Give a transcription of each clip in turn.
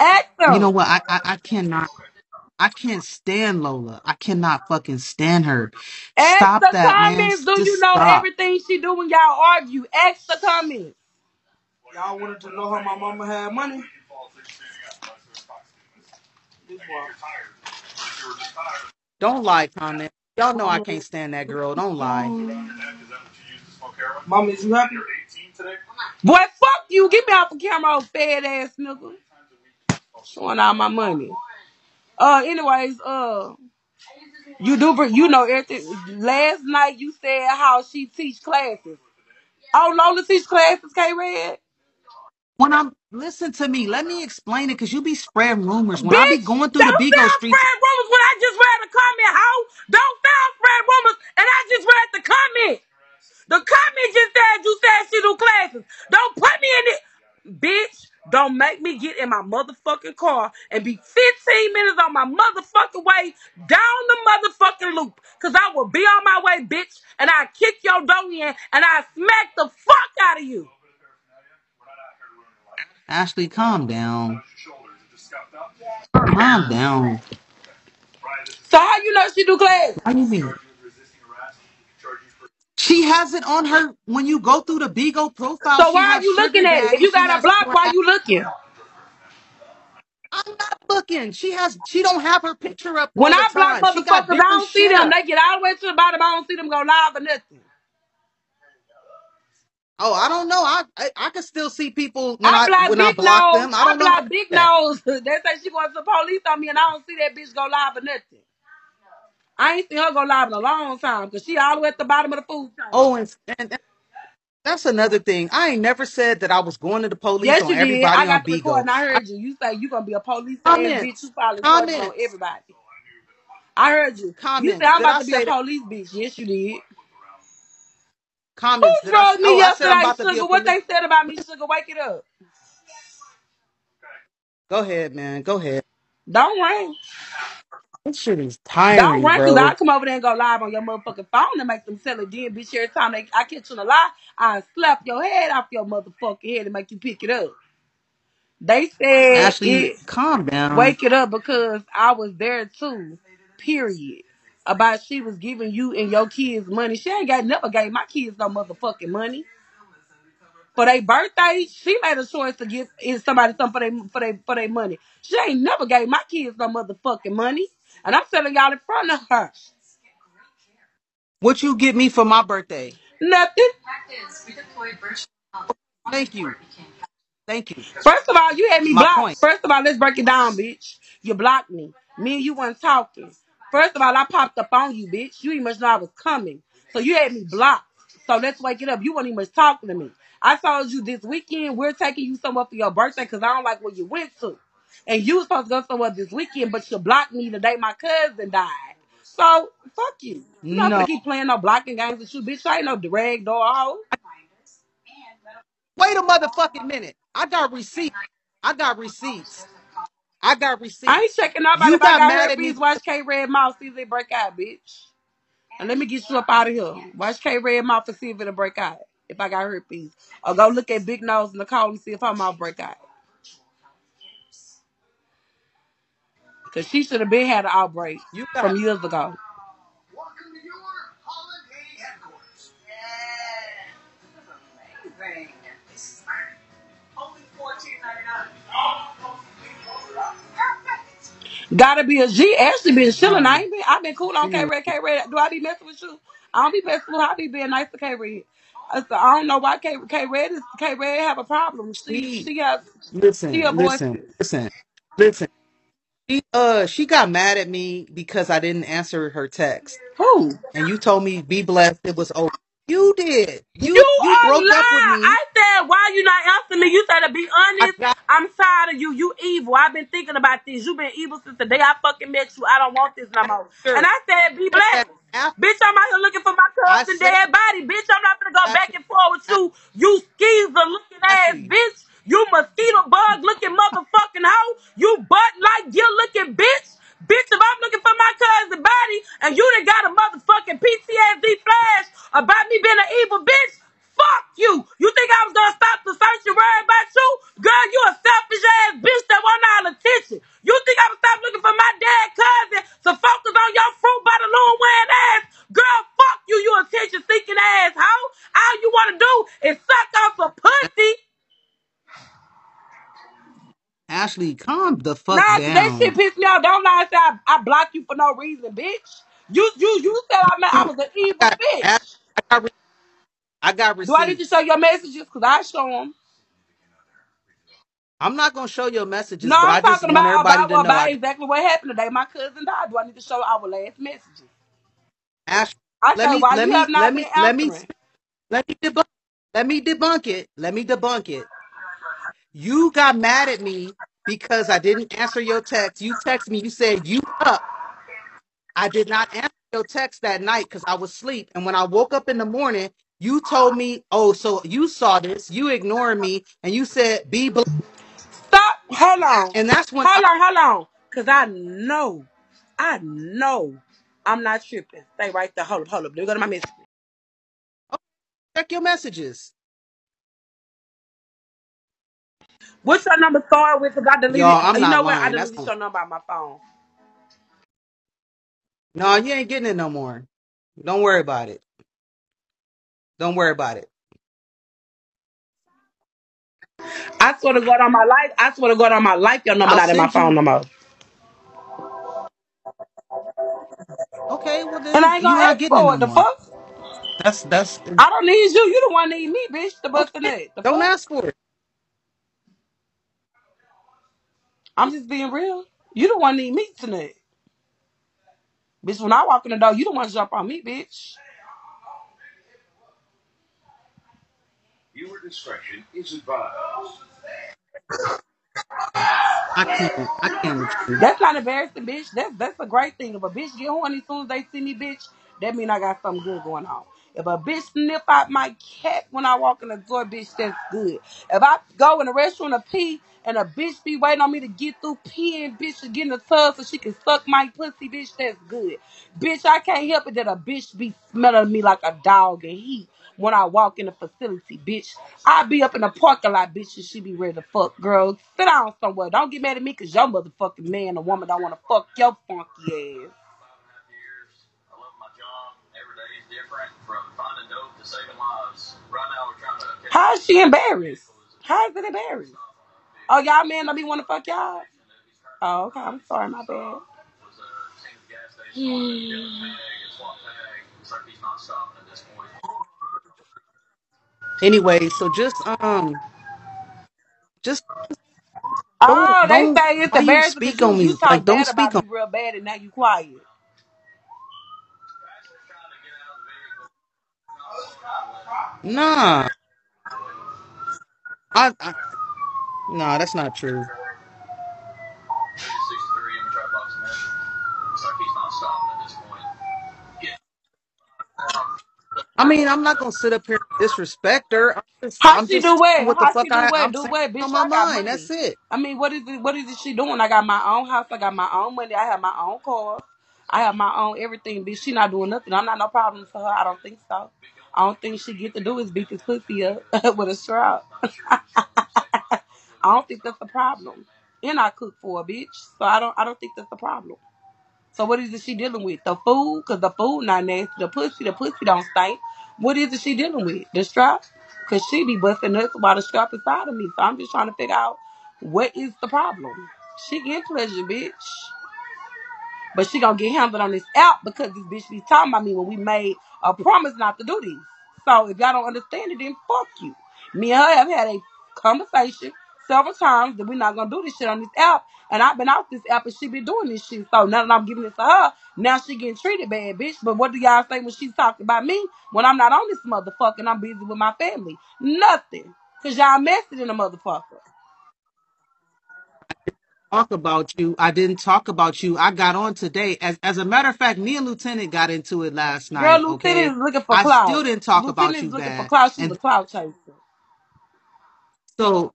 Ask You know them. what? I, I I cannot. I can't stand Lola. I cannot fucking stand her. Ask Stop the that, man. comments. S- Do you Just know stop. everything she do when y'all argue? Ask the comments. Y'all wanted to know how my mama had money? This one. Don't lie, comment. Y'all know I oh. can't stand that girl. Don't lie. Oh. Mama, is you happy? Boy, fuck you. Get me off the camera, old fat ass nigga. Showing all my money. Uh, anyways, uh, you do, br- you know everything. Last night you said how she teach classes. Oh, Lola teach classes, K Red. When I'm listen to me, let me explain it because you be spreading rumors. When I be Bitch, going through the don't Bigo sound streets, spread rumors when I just read the comment, hoe. Don't sound spread rumors, and I just read the comment. The comment just said you said she do classes. Don't put me in it. Bitch, don't make me get in my motherfucking car and be 15 minutes on my motherfucking way down the motherfucking loop. Cause I will be on my way, bitch, and I kick your door in and I smack the fuck out of you. Ashley, calm down. Calm down. So how you know she do classes? How do you mean? She has it on her when you go through the Bigo profile. So She why are has you sugar looking at it? daddy. If you She got a has block, why you looking? I'm not looking. She has. She don't have her picture up When all the I block time. She got motherfuckers, I different don't see shit them. up. They get all the way to the bottom. I don't see them go live or nothing. Oh, I don't know. I, I I can still see people when I I block when I big block nose. them. I I don't know block big that. nose. they say she going to the police on me, and I don't see that bitch go live or nothing. I ain't seen her go live in a long time because she all the way at the bottom of the food chain. Oh, and, and that's another thing. I ain't never said that I was going to the police Yes, on you did. everybody I on got the Bigo. recording. I I heard you. You say you gonna be a police ass bitch. comments, You probably recording on comments, everybody. I heard you. You said comments. I'm Did about I to be a say that? police bitch. Yes, you did. Who Comments. Did I? s- me Oh, I said I'm yesterday, about to be a sugar? What police. they said about me, sugar? Wake it up. Go ahead, man. Go ahead. Don't ring. This shit is Don't tiring, run, cause I bro. come over there and go live on your motherfucking phone and make them sell it. Then, bitch, every time they, I catch you in a lie, I slap your head off your motherfucking head and make you pick it up. They said Ashley, it, calm down. wake it up because I was there too. Period. About she was giving you and your kids money. She ain't got never gave my kids no motherfucking money. For their birthday, she made a choice to give somebody something for their for their for their money. She ain't never gave my kids no motherfucking money. And I'm telling y'all in front of her. What you get me for my birthday? Nothing. Thank you. Thank you. First of all, you had me My point. blocked. First of all, let's break it down, bitch. You blocked me. Me and you weren't talking. First of all, I popped up on you, bitch. You didn't much know I was coming. So you had me blocked. So let's wake it up. You weren't even much talking to me. I told you this weekend we're taking you somewhere for your birthday because I don't like where you went to. And you was supposed to go somewhere this weekend, but you blocked me the day my cousin died. So fuck you. I'm not gonna No. keep playing no blocking games with you, bitch. I ain't no direct door hoe. Wait a motherfucking minute. I got receipts. I got receipts. I got receipts. I ain't checking nobody. You If I got got mad at me. herpes, watch K Red Mouth see if they break out, bitch. And let me get you up out of here. Watch K Red Mouth and see if it'll break out. If I got herpes. Or go look at Big Nose in the car and see if her mouth break out. Cause she should have been had an outbreak You from years ago. Gotta be a G. Ashley been chilling. I ain't been I been cool on K Red. K Red. Do I be messing with you? I don't be messing with her. I be being nice to K Red. I said, I don't know why K K Red is K Red have a problem. She she she has she listen, avoids listen, listen, listen. She uh she got mad at me because I didn't answer her text. Who? And you told me be blessed it was over. You did. You You you are broke up with lying. I said, why you not answering me? You said to be I honest, got I'm tired of you. You evil. I've been thinking about this. You've been evil since the day I fucking met you. I don't want this no more. And after I said, be said blessed. after Bitch, I'm out here looking for my I cousin said dead body. Bitch, I'm not gonna go back and forth with you. You skeezer looking ass Ashley, bitch. You mosquito bug looking motherfucking hoe. You butt like you looking bitch. Bitch, if I'm looking for my cousin body and you done got a motherfucking PTSD flash about me being an evil bitch, fuck you. You think I was gonna stop the search and worry about you? Girl, you a selfish ass bitch that want all attention. You think I would stop looking for my dad cousin to focus on your fruit by the loon wearing ass? Girl, fuck you, you attention seeking ass hoe. All you wanna do is suck off a pussy. Ashley, calm the fuck Nah, cause that shit down. pissed me off. Don't lie and say I, I blocked you for no reason, bitch. You you you said I meant I was an I evil got I bitch. got, re- I got Do I need to receipts. show your messages? Cause I show them. I'm not gonna show your No, messages, but I'm I just talking want about everybody about to know about I exactly what happened today. My cousin died. Do I need to show our last messages? Ashley, let Okay, me why let you have me let not been me let me answering? let me debunk let me debunk it. Let me debunk it. You got mad at me because I didn't answer your text. You text me, you said you up. I did not answer your text that night because I was asleep. And when I woke up in the morning, you told me, oh, so you saw this, you ignored me, and you said, be black. Stop. Hold on. And that's when I Hold on. Hold on. Cause I know, I know, I'm not tripping. Stay right there. Hold up. Hold up. Let me go to my message. Oh, check your messages. What's your number start with? Cause I deleted. Y'all, I'm You not know what? I lying. That's deleted on. your number on my phone. No, you ain't getting it no more. Don't worry about it. Don't worry about it. I swear to God on my life. I swear to God on my life. Your number I'll not in my send phone you. no more. Okay, well And then I ain't you're gonna not ask getting it for no it. The more. fuck? That's that's I don't need you. You the one need me, bitch. The bust the okay. The Don't fuck? ask for it. I'm just being real. You the one need me tonight. Bitch, when I walk in the door, you the one jump on me, bitch. Viewer discretion is advised. I can't. I can't with you. That's not embarrassing, bitch. That's that's a great thing. If a bitch get horny as soon as they see me, bitch, that mean I got something good going on. If a bitch sniff out my cat when I walk in the door, bitch, that's good. If I go in the restaurant to pee and a bitch be waiting on me to get through peeing, bitch, to get in the tub so she can suck my pussy, bitch, that's good. Bitch, I can't help it that a bitch be smelling me like a dog and heat when I walk in the facility, bitch. I be up in the parking lot, bitch, and she be ready to fuck, girl. Sit down somewhere. Don't get mad at me because your motherfucking man or woman don't want to fuck your funky ass. How is she embarrassed? How is it embarrassed? Oh, y'all man don't be want to fuck y'all? Oh, okay. I'm sorry, my bad. Anyway, so just um, just don't Oh, they don't. say it's Why you embarrassing speak you on you me? talk Like don't bad about speak on. me real bad and now you quiet. Nah, I, I nah, that's not true. I mean, I'm not gonna sit up here and disrespect her. I'm just, How I'm she do just saying what? what the How she fuck do I, what? I'm Do saying what? on Bitch, my I got mind. money. That's it. I mean, what is it? What is it she doing? I got my own house. I got my own money. I have my own car. I have my own everything. Bitch, she not doing nothing. I'm not no problem for her. I don't think so. I don't think she get to do is beat this pussy up with a strap. I don't think that's a problem. And I cook for a bitch, so I don't. I don't think that's a problem. So what is it she dealing with? The food? Cause the food not nasty. The pussy, the pussy don't stink. What is it she dealing with? The strap? Cause she be busting nuts while the strap inside of me. So I'm just trying to figure out what is the problem. She get pleasure, bitch. But she gonna get handled on this app because this bitch be talking about me when we made a promise not to do this. So if y'all don't understand it, then fuck you. Me and her have had a conversation several times that we're not gonna do this shit on this app. And I've been off this app and she been doing this shit. So now that I'm giving it to her, now she getting treated bad, bitch. But what do y'all say when she's talking about me when I'm not on this motherfucker and I'm busy with my family? Nothing. Cause y'all messing in a motherfucker. Talk about you. I didn't talk about you. I got on today. As as a matter of fact, me and Lieutenant got into it last Girl, night. Lieutenant Okay, is looking for I still clout. didn't talk about Lieutenant you is looking for bad. clout. She's a And clout chaser. so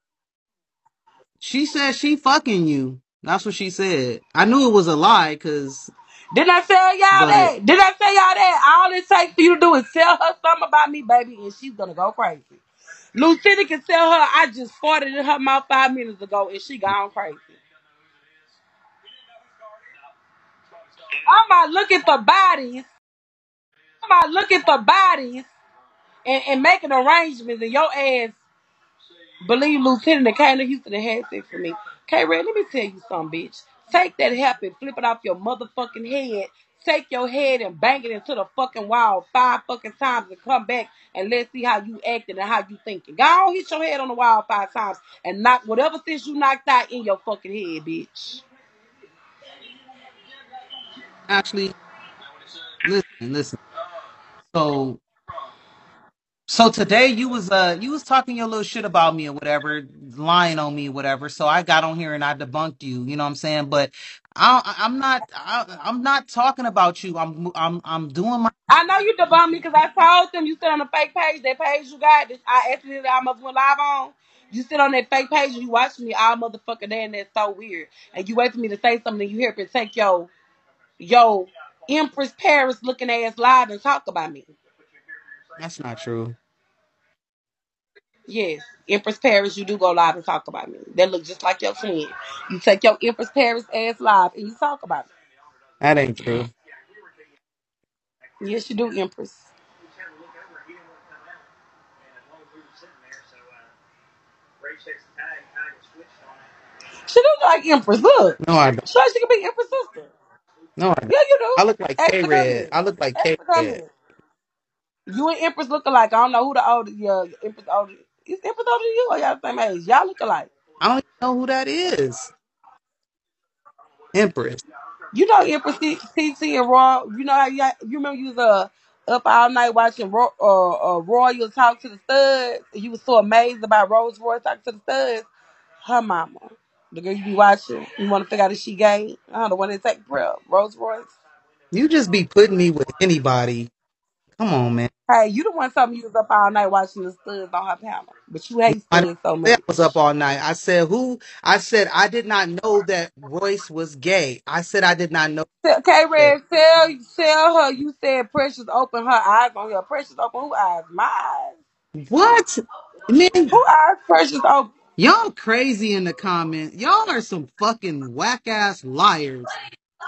she said she fucking you. That's what she said. I knew it was a lie, cause Didn't I tell y'all but that? Didn't I tell y'all that? All it takes for you to do is tell her something about me, baby, and she's gonna go crazy. Lucinda can tell her I just farted in her mouth five minutes ago and she gone crazy. I'm out looking for bodies. I'm out looking for bodies and, and making arrangements and your ass believe Lieutenant that came Houston and had sex with me. K Red, let me tell you something, bitch. Take that happen, flip it off your motherfucking head. Take your head and bang it into the fucking wall five fucking times and come back and let's see how you acting and how you thinking. Go on, hit your head on the wall five times and knock whatever sense you knocked out in your fucking head, bitch. Actually, listen, listen. So So today you was uh you was talking your little shit about me or whatever, lying on me or whatever. So I got on here and I debunked you. You know what I'm saying? But I, I'm not I, I'm not talking about you. I'm I'm I'm doing my. I know you debunked me because I told them you sit on a fake page. That page you got, this, I accidentally almost went live on. You sit on that fake page and you watch me all motherfucking day, and that's so weird. And you wait for me to say something, and you hear it take your Empress Paris looking ass live and talk about me. That's not true. Yes, Empress Paris, you do go live and talk about me. That look just like your twin. You take your Empress Paris ass live and you talk about. That ain't true. Yes, you do, Empress. She look like Empress. Look, No, I don't. she like she could be Empress sister. No, I. Yeah, you do. I look like Ask K the Red. I look like Ask K the Red. You and Empress look alike. I don't know who the older. Yeah, Empress older. Is Empress older than you? Or y'all the same age? Y'all look alike. I don't even know who that is. Empress. You know Empress T- TT and Raw. You know how you, you remember you was uh, up all night watching Ro- uh, uh, Royal talk to the studs. You was so amazed about Rose Royce talking to the studs. Her mama, the girl you be watching. You want to figure out if she gay? I don't know when they take prayer. Rose Royce. You just be putting me with anybody. Come on, man. Hey, you the one told me you was up all night watching the studs on her panel, but you hate I studs so say I was up all night. I said who? I said I did not know that Royce was gay. I said I did not know K that. Red, tell tell her you said Precious open her eyes on her. Precious open who eyes? My eyes. What? Man, Who eyes Precious open? Y'all crazy in the comments. Y'all are some fucking whack ass liars.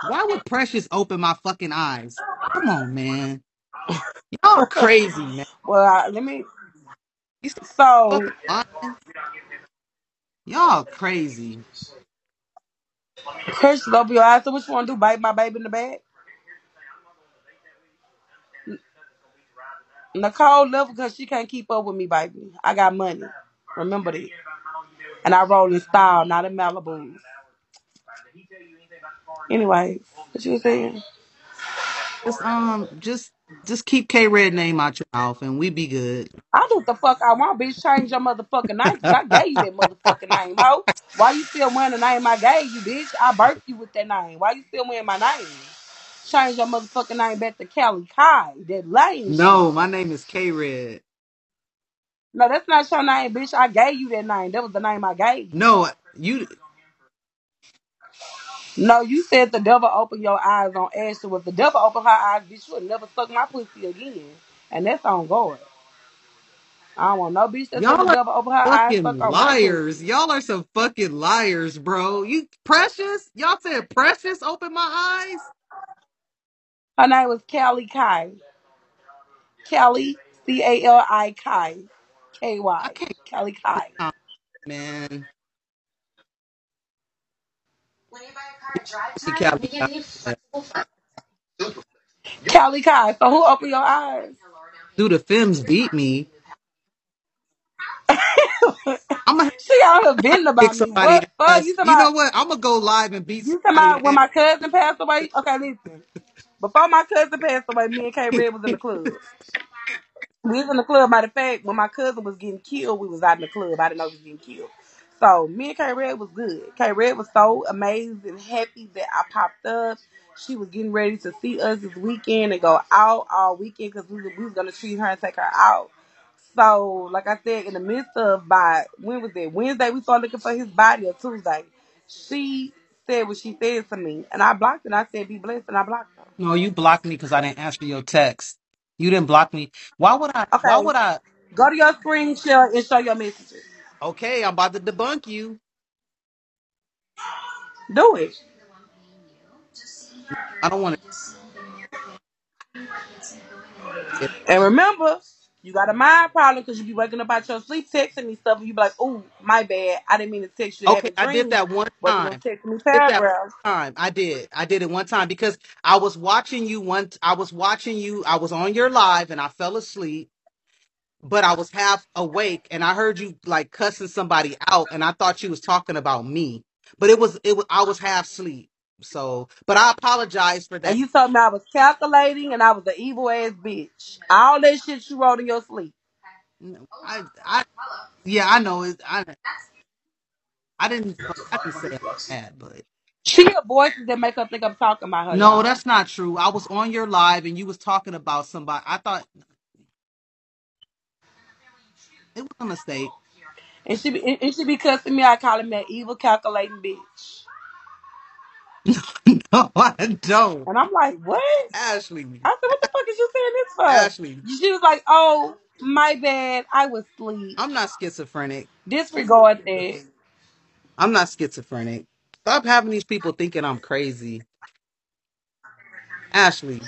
Why would Precious open my fucking eyes? Come on, man. Y'all crazy, man. Well, I, let me. So fucking. Y'all crazy. Precious open your eyes. So what you want to do? Bite my baby in the back? Nicole left because she can't keep up with me, baby. I got money. Remember that. And I roll in style, not in Malibu. Anyway, what you was saying? Just um, just just keep K Red name out your mouth, and we be good. I do what the fuck I want, bitch. Change your motherfucking name because I gave you that motherfucking name, ho. Why you still wearing the name I gave you, bitch? I birthed you with that name. Why you still wearing my name? Change your motherfucking name back to Kelly Kai. That lame shit. no, my name is K Red. No, that's not your name, bitch. I gave you that name. That was the name I gave you. No, you. No, you said the devil opened your eyes on Ashley. If the devil opened her eyes, bitch, you would never suck my pussy again. And that's on God. I don't want no bitch that said the Y'all are devil opened her eyes, fucking on my liars. Y'all are some fucking liars, bro. You precious? Y'all said precious open my eyes? Her name was Kelly Kai. Kelly, C A L I Kai. K I Y. can't Kelly Kai. count, man. You Cali- Kelly Kai. So who opened your eyes? Do the films beat me? I'm gonna She out here venting kick about me. somebody What fuck? ass. You talking You know about what? I'm gonna go live and beat you talking somebody about when ass. my cousin passed away? Okay, listen. Before my cousin passed away, me and K Red was in the club. We was in the club. Matter of fact, when my cousin was getting killed, we was out in the club. I didn't know he was getting killed. So me and K Red was good. K Red was so amazed and happy that I popped up. She was getting ready to see us this weekend and go out all weekend because we, was- we was gonna treat her and take her out. So, like I said, in the midst of by when was it? Wednesday we started looking for his body or Tuesday. She said what she said to me, and I blocked. And I said, "Be blessed," and I blocked her. No, you blocked me because I didn't answer your text. You didn't block me. Why would I? Why Okay, would I? go to your screen share and show your messages. Okay, I'm about to debunk you. Do it. I don't want to. And remember, You got a mind problem because you be waking up out your sleep texting me stuff and you be like, "Ooh, my bad. I didn't mean to text you. Okay, I did that one but you gonna time. text me did that paragraphs." time. I did. I did it one time because I was watching you one I was watching you. I was on your live and I fell asleep, but I was half awake and I heard you like cussing somebody out and I thought you was talking about me. But it was it was I was half asleep. So, but I apologize for And that. you told me I was calculating and I was an evil ass bitch. All that shit you wrote in your sleep. No, I I yeah, I know it. I I didn't I didn't say that, but She hear voices that make her think I'm talking about her, no, y'all. that's not true. I was on your live and you was talking about somebody. I thought it was a mistake. And she be, and she be cussing me out, calling me an evil calculating bitch. no, I don't. And I'm like, what? Ashley. I said, what the fuck is you saying this for? Ashley. She was like, oh, my bad. I was asleep. I'm not schizophrenic. Disregard that. I'm not schizophrenic. Stop having these people thinking I'm crazy. Ashley,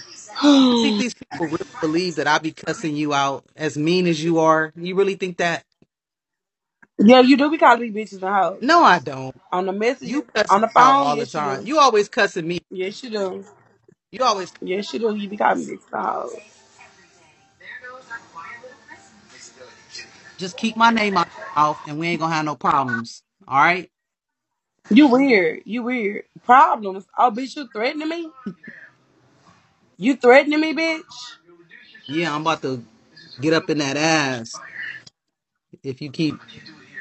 you think these people really believe that I be cussing you out as mean as you are? You really think that? Yeah, you do be calling me bitches and hoes. No, I don't. On the message, You cuss on me the out phone, all the yes you time. do. You always cussing me. Yes you do. You always Yes you do. You be calling me bitches and hoes. just keep my name out your mouth and we ain't gonna have no problems. All right? You weird. You weird. Problems. Oh, bitch, you threatening me? You threatening me, bitch? Yeah, I'm about to get up in that ass if you keep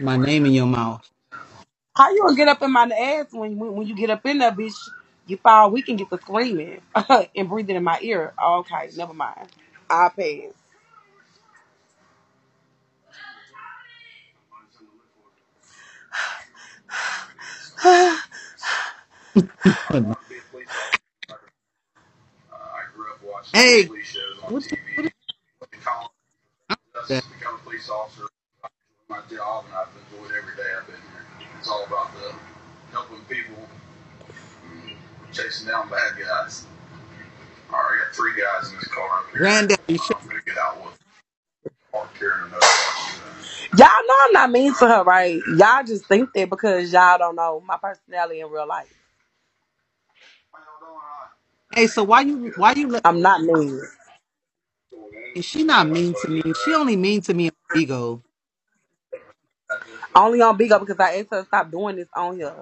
my name in your mouth. How you gonna get up in my ass when when, when you get up in that bitch? You fall we can get the screaming and breathing in my ear. Okay, never mind. I'll pass. I grew up watching Hey, police shows on what the, TV. what is College, that's that? My job, and I've enjoyed every day I've been here. It's all about the helping people, and chasing down bad guys. All right, I got three guys in this car up here. Granddaddy, shut I'm gonna get out with parked here in another. Y'all know I'm not mean to her, right? Y'all just think that because y'all don't know my personality in real life. Hey, so why you why you let I'm not mean. she not mean to me? She only mean to me on ego. Only on Big Up because I asked her to stop doing this on here.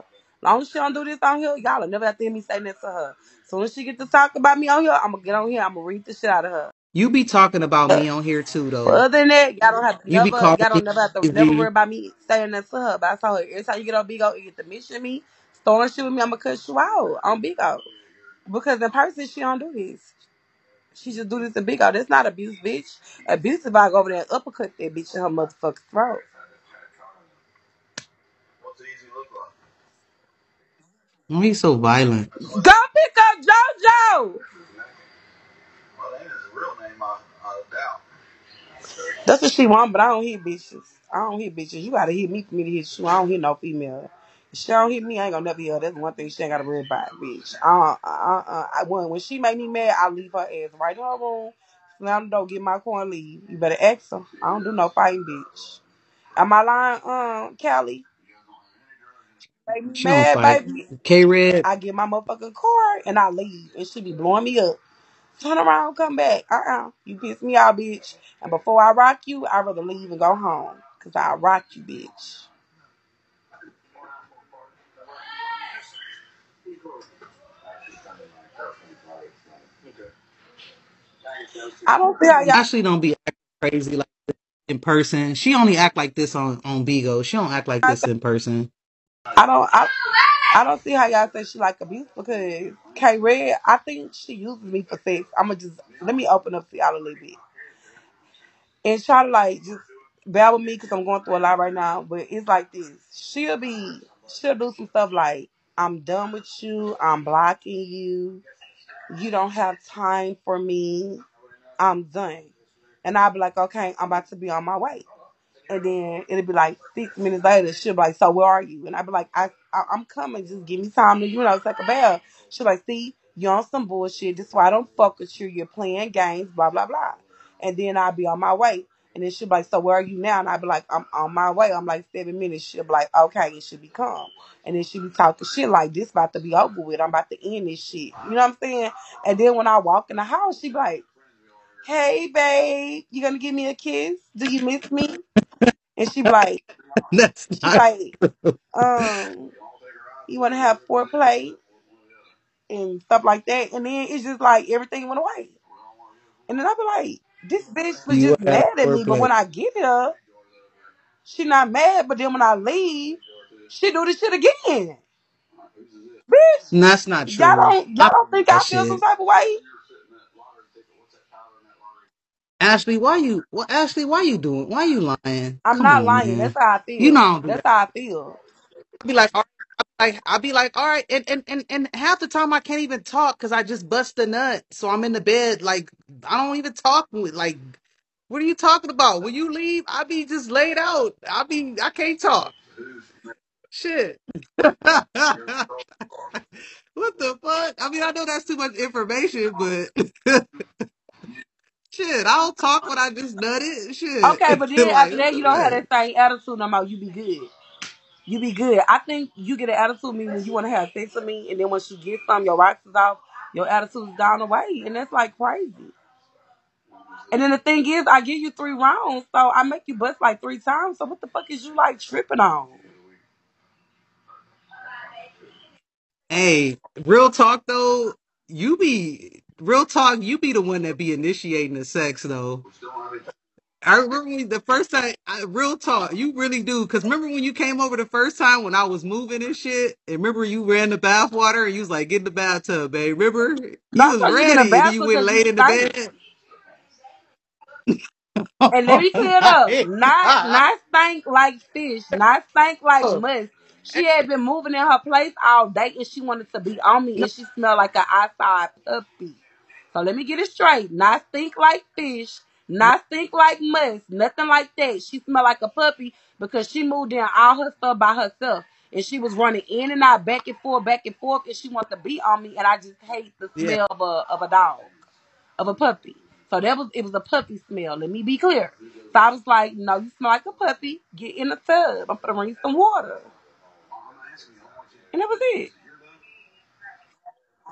long as she don't do this on here, y'all will never have to hear me say this to her. Soon as she get to talk about me on here, I'm gonna get on here. I'm gonna read the shit out of her. You be talking about me on here too, But though. other than that, y'all don't have to You be never, y'all don't never have to never worry about me saying that to her. But I told her every time you get on Bigo, you get to mention me, starting shit with me, I'm gonna cut you out on Bigo. Because in person, she don't do this. She just do this in Bigo. That's not abuse, bitch. Abuse if I go over there and uppercut that bitch in her motherfucking throat. What's it easy look like? Why you so violent? Go pick up JoJo. Well, that is a real name, I, I doubt. That's what she want, but I don't hit bitches. I don't hit bitches. You gotta hit me for me to hit you. I don't hit no female. If she don't hit me, I ain't gonna never hit her. That's one thing she ain't gotta worry about, bitch. Uh, uh, uh, I when when she make me mad, I leave her ass right in her room. Slam the door, get my car and leave. You better ask her. I don't do no fighting, bitch. Am I lying, um, Callie? Make me She mad, baby. K Red, I get my motherfucking car and I leave, and she be blowing me up. Turn around, come back. Uh uh You piss me off, bitch. And before I rock you, I'd rather leave and go home. Because I'll rock you, bitch. I don't see how y'all. Ashley don't be acting crazy like this in person. She only act like this on on Bigo. She don't act like this in person. I don't. I, I don't see how y'all say she like abuse because K Red. I think she uses me for sex. I'ma just let me open up to y'all a little bit and try to like just bear with me because I'm going through a lot right now. But it's like this. She'll be. She'll do some stuff like I'm done with you. I'm blocking you. You don't have time for me. I'm done. And I'll be like, okay, I'm about to be on my way. And then it'll be like six minutes later, she'll be like, so where are you? And I'll be like, I, I I'm coming. Just give me time to, you know, take a bath. She'll like, see, you on some bullshit. This is why I don't fuck with you. You're playing games, blah blah blah. And then I'll be on my way. And then she'll be like, So where are you now? And I'll be like, I'm on my way. I'm like seven minutes. She'll be like, Okay, it should be calm. And then she'd be talking shit like this about to be over with. I'm about to end this shit. You know what I'm saying? And then when I walk in the house, she'd be like, Hey babe, you gonna give me a kiss? Do you miss me? And she be like, That's she not like, um, you wanna have foreplay and stuff like that. And then it's just like everything went away. And then I be like, this bitch was you just have mad at me, but foreplay. when I get here, she not mad. But then when I leave, she do this shit again. Bitch, that's not y'all true. don't y'all don't think that I feel some shit. type of way? Ashley, why you well Ashley, why you doing why you lying? I'm Come not on, lying. That's man. how I feel. You know feel. I don't do That's that. how I feel. I'll be like, all right. I'll be like, all right, and and and, and half the time I can't even talk because I just bust a nut. So I'm in the bed, like I don't even talk with like what are you talking about? When you leave, I be just laid out. I be I can't talk. Shit. what the fuck? I mean, I know that's too much information, but shit, I don't talk when I just nutted. Shit. Okay, but then like after that, you don't have that same attitude no more. You be good. You be good. I think you get an attitude me when you want to have sex with me, and then once you get some, your rocks is off, your attitude is down the way, and that's like crazy. And then the thing is, I give you three rounds, so I make you bust like three times. So what the fuck is you like tripping on? Hey, real talk though, you be real talk. You be the one that be initiating the sex though. I remember when the first time. I, real talk, you really do. Cause remember when you came over the first time when I was moving and shit. And remember you ran the bath water and you was like, "Get in the bathtub, babe." Remember you was you get in the ready and then you bathroom went because you laid in the stink. bed. And let me clear it up. Not not stank like fish, not stank like must. She had been moving in her place all day and she wanted to be on me and she smelled like an outside puppy. So let me get it straight. Not stink like fish, not stink like must, nothing like that. She smelled like a puppy because she moved in all her stuff by herself. And she was running in and out, back and forth, back and forth, and she wanted to be on me. And I just hate the yeah, smell of a of a dog of a puppy. So that was it was a puppy smell. Let me be clear. So I was like, no, you smell like a puppy. Get in the tub. I'm gonna bring you some water. And that was it.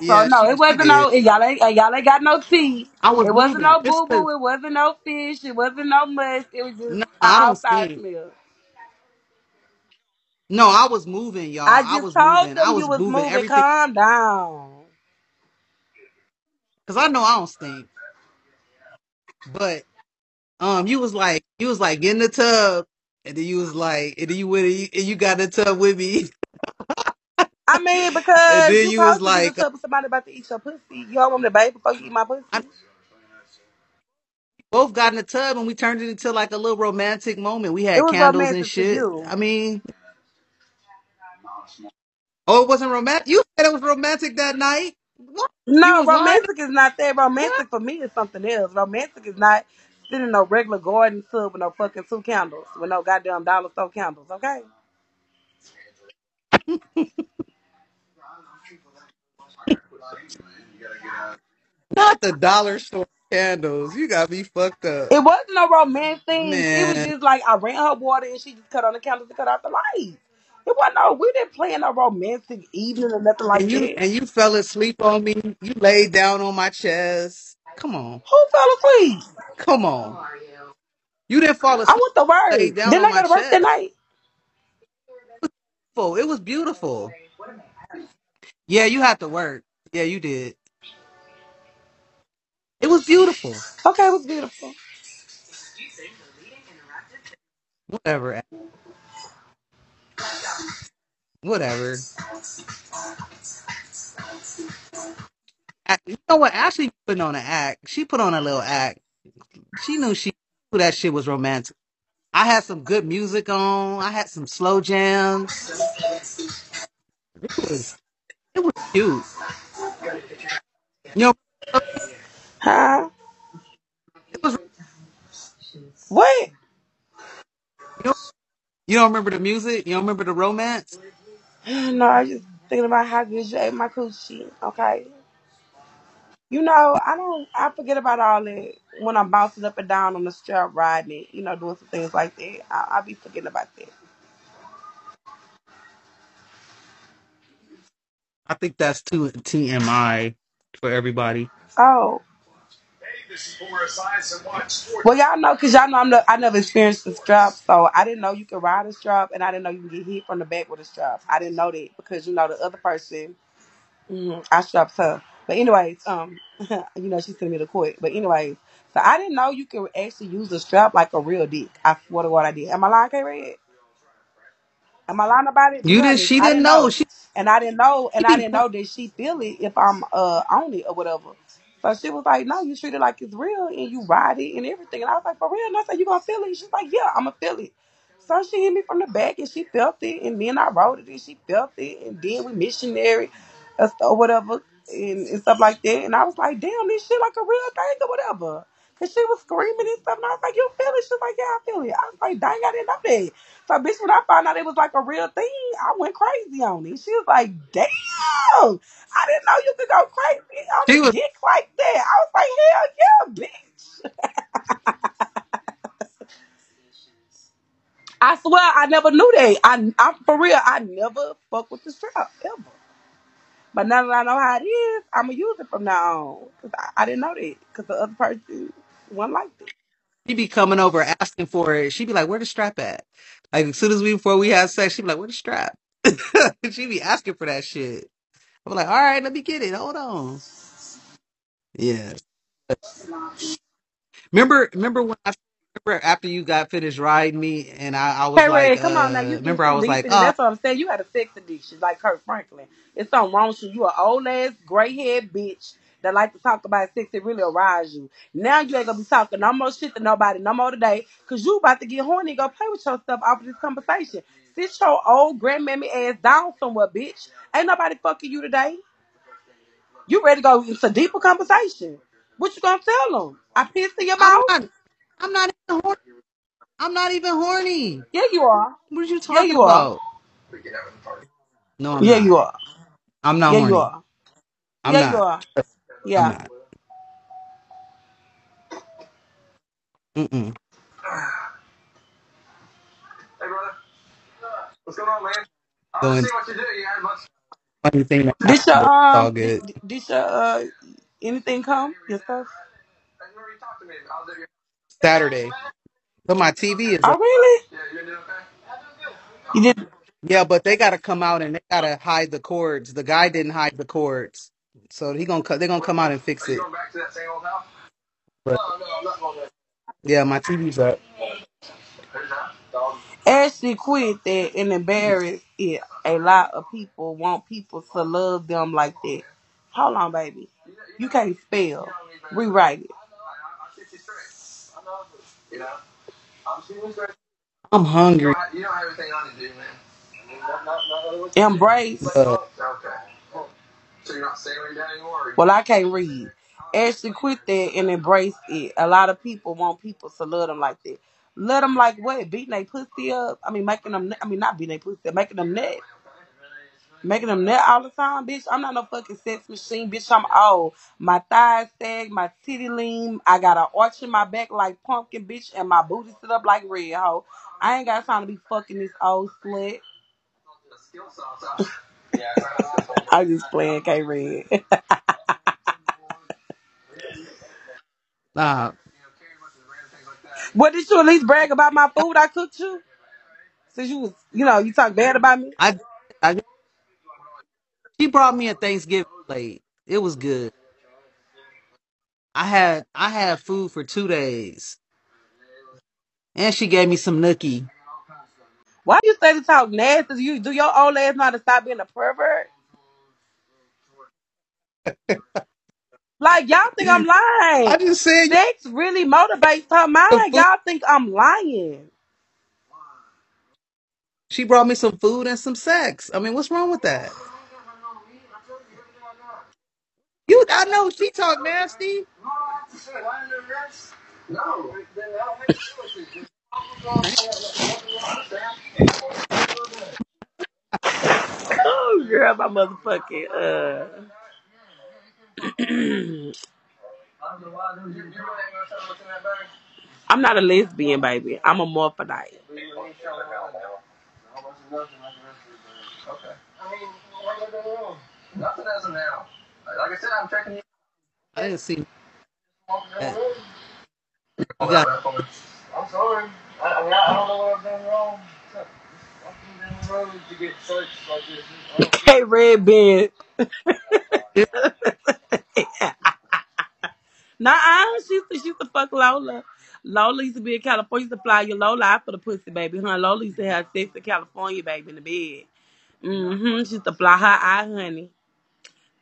So yeah. no, She it she wasn't no did. y'all ain't y'all ain't got no teeth. I was It wasn't no boo boo. It wasn't no fish. It wasn't no must. It was just no, an I don't outside smell. No, I was moving, y'all. I I just was told moving. I them you was was moving moving. everything Calm down. because I know I don't stink. But um, you was like, you was like get in the tub, and then you was like, and then you went, and you, and you got in the tub with me, I mean, and because then you you was to like, somebody about to eat your pussy. You don't want me to bathe before you eat my pussy. I both got in the tub, and we turned it into like a little romantic moment. We had candles and shit. I mean, oh, it wasn't romantic. You said it was romantic that night. What? No, was lying. romantic is not that. Romantic for me is something else. Romantic is not sitting in no regular garden tub with no fucking two candles, with no goddamn dollar store candles, okay? Not the dollar store candles. You got me fucked up, It wasn't no romance thing. It was man. just like I ran her water and she just cut on the candles to cut out the lights. It wasn't no, we didn't plan no romantic evening or nothing like And you that. and you fell asleep on me. You laid down on my chest. Come on. Who fell asleep? Come on. You didn't fall asleep. I asleep. went to You laid work. down Didn't on I go my to work that chest. night? Full. It was beautiful. Yeah, you had to work. Yeah, you did. It was beautiful. Okay, it was beautiful. Whatever. Whatever. You know what? Ashley put on an act. She put on a little act. She knew she knew that shit was romantic. I had some good music on. I had some slow jams. It was it was cute. You know, Huh? it was. What? You know, you don't remember the music. You don't remember the romance. No, I just thinking about how good you ate my coochie. Okay. You know, I don't. I forget about all that when I'm bouncing up and down on the strap, riding it. You know, doing some things like that. I, I be forgetting about that. I think that's too TMI for everybody. Oh, well, y'all know, cause y'all know I'm the, I never experienced the strap, so I didn't know you could ride a strap, and I didn't know you can get hit from the back with a strap. I didn't know that because you know the other person, mm, I strapped her. But anyways, um, you know she sent me the quit. But anyways, so I didn't know you could actually use a strap like a real dick. I swear to I did. Am I lying, K Red? Am I lying about it? You did. honest. She I didn't didn't know. know, She, and I didn't know, and I didn't know that she feel it if I'm uh on it or whatever. So she was like, "No, you treat it like it's real, and you ride it and everything." And I was like, "For real?" And I said, "You gonna feel it?" She's like, "Yeah, I'm gonna feel it." So she hit me from the back, and she felt it, and then I rode it, and she felt it, and then we missionary or whatever, and, and stuff like that. And I was like, "Damn, this shit like a real thing or whatever." Cause she was screaming and stuff, and I was like, "You feel it?" She's like, "Yeah, I feel it." I was like, "Dang, I didn't know that." So, bitch, when I found out it was like a real thing, I went crazy on it. She was like, damn, I didn't know you could go crazy on she a was dick like that. I was like, hell yeah, bitch. I swear I never knew that. I, I'm for real. I never fuck with the strap ever. But now that I know how it is, I'm gonna use it from now on. Cause I, I didn't know that. Cause the other person wasn't like that. she be coming over asking for it. She be like, "Where the strap at?" Like as soon as we before we had sex, she be like, "Where the strap?" she be asking for that shit. I'm like, "All right, let me get it. Hold on." Yeah. Remember, remember when I remember after you got finished riding me, and I, I was Hey like, Red, come on now. uh, You you remember I was like, oh, That's what I'm saying. You had a sex addiction like Kirk Franklin. It's something wrong with you. You an old ass gray haired bitch that like to talk about sex. It really arouse you. Now you ain't gonna be talking no more shit to nobody no more today. Cause you about to get horny and go play with yourself off of this conversation. Sit your old grandmammy ass down somewhere, bitch. Ain't nobody fucking you today. You ready to go into deeper conversation. What you gonna tell them? I pissed in your I'm mouth? not, I'm not even horny. I'm not even horny. Yeah, you are. What are you Yeah, talking you are. about? No, I'm Yeah, you are. I'm not Yeah, you horny. are. I'm Yeah, you not. Are. I'm Yeah. not. Mm-mm. Hey, brother. What's going on, man? I was Going just seeing what you do. You had a bunch. funny thing that Did your but it's all um did, good. did your uh anything come? Your stuff? I remember you talked to me. I was at your. Saturday. So my TV is Oh up. really? Yeah, you're doing okay. You did Yeah, but they got to come out and they got to hide the cords. The guy didn't hide the cords, so he gonna co- they're gonna come out and fix Are you it. going back to that same old house? But No, no, I'm not going there. yeah, my TV's up. Who's that? Dog. Ashley quit that and embarrassed it. A lot of people want people to love them like that. Hold on, baby. You know, you You know, can't spell. know me better. Rewrite it. I, I, I see tricks. I know. You know, I'm shooting you. I'm You don't hungry. have, you don't have anything on you, do, man. I mean, not, not, not what you do. Embrace. Uh, Okay. Well, I can't read. Ashley quit that and embrace it. A lot of people want people to love them like that. Let them like what? Beating their pussy up? I mean, making them. I mean, not beating their pussy up, making them nut. Making them nut all the time, bitch. I'm not no fucking sex machine, bitch. I'm old. My thighs sag, my titty lean. I got an arch in my back like pumpkin, bitch, and my booty sit up like red hoe. I ain't got time to be fucking this old slut. I just playing K Red. nah, uh, what did you at least brag about my food I cooked you? Since you was, you know, you talk bad about me. I, I she brought me a Thanksgiving plate. It was good. I had I had food for two days, and she gave me some nookie. Why do you say to talk nasty? You do your old ass know how to stop being a pervert? Like y'all think I'm lying. I just said Sex really motivates her the mind. food. Y'all think I'm lying. She brought me some food and some sex. I mean, what's wrong with that? You, I know she talk nasty. Oh girl, my motherfucking uh I'm not a lesbian, baby. I'm a morphodite. Nothing as of now. Like I said, I'm checking you. I didn't see that. You Oh, got that phone. I'm sorry. I, I mean, I don't know what I've done wrong. Walking down the road to get searched like this. I don't- Hey, Red Ben. Nah, she used to, she used to fuck Lola. Lola used to be in California. Used to fly your Lola out for the pussy, baby. Huh? Lola used to have sex in California, baby, in the bed. Mm-hmm. She used to fly her out, honey.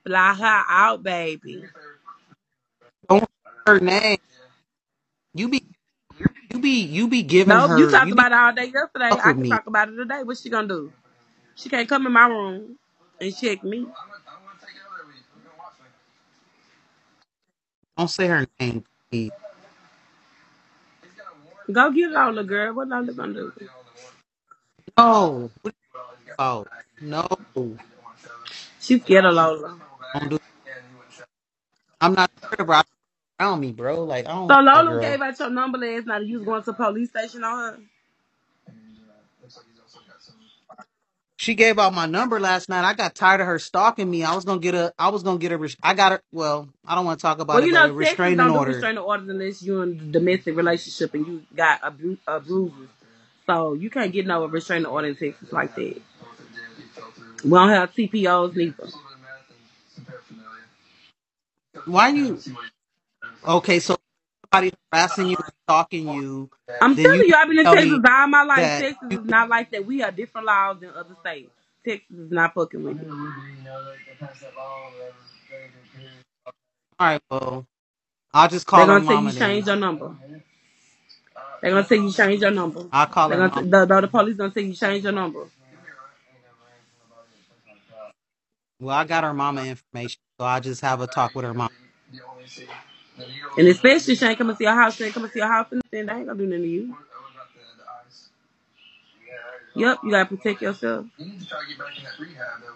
Fly her out, baby. don't say her name. You be you be you be giving Nope, her you talked you be about it all day yesterday. fuck I with can me. talk about it today. What's she gonna do? She can't come in my room and check me. I'm gonna, take it other week. We're gonna watch me. Don't say her name. please. He's got a warrant. Go get Lola, girl. What Lola gonna do? On the No. warrant. What Well, he's got about? No. He didn't want to show it. She's scared of Lola. Don't do And he wouldn't show it. I'm not scared of around me, bro. Like I don't So Lola gave out your number last night. You was going to the police station on her. And looks like he's also got some. She gave out my number last night. I got tired of her stalking me. I was gonna get a. I was gonna get a. res- I got her. Well, I don't want to talk about Well, it, you but know, a restraining don't do order. restraining orders unless you're in a domestic relationship and you got a, bru- a bruises. So you can't get no restraining order in Texas like that. Both of them, he fell through. We don't have TPOs neither. A little bit of meth and some paraphernalia. Why you? See what he- Okay, so somebody harassing you, stalking you, I'm then telling you you, I've been in tell Texas me all my life. that Texas you. is not like that. We have different laws than other states. Texas is not fucking with. You know, they, they pass that law or whatever. They do period. All right, well, I'll just They're call her gonna say you mama change your number. They're gonna say you change your number. I'll call They're her gonna mama. the, the, the police gonna say you change your number. Well, I got her mama information, so I'll just have a talk with her mom. You only see. Then you go And especially she ain't coming to see your house. She ain't coming to see your house, and then they ain't gonna do nothing to you. what, what about the, the eyes? Yep, you gotta protect yourself. You to to get back in that rehab though.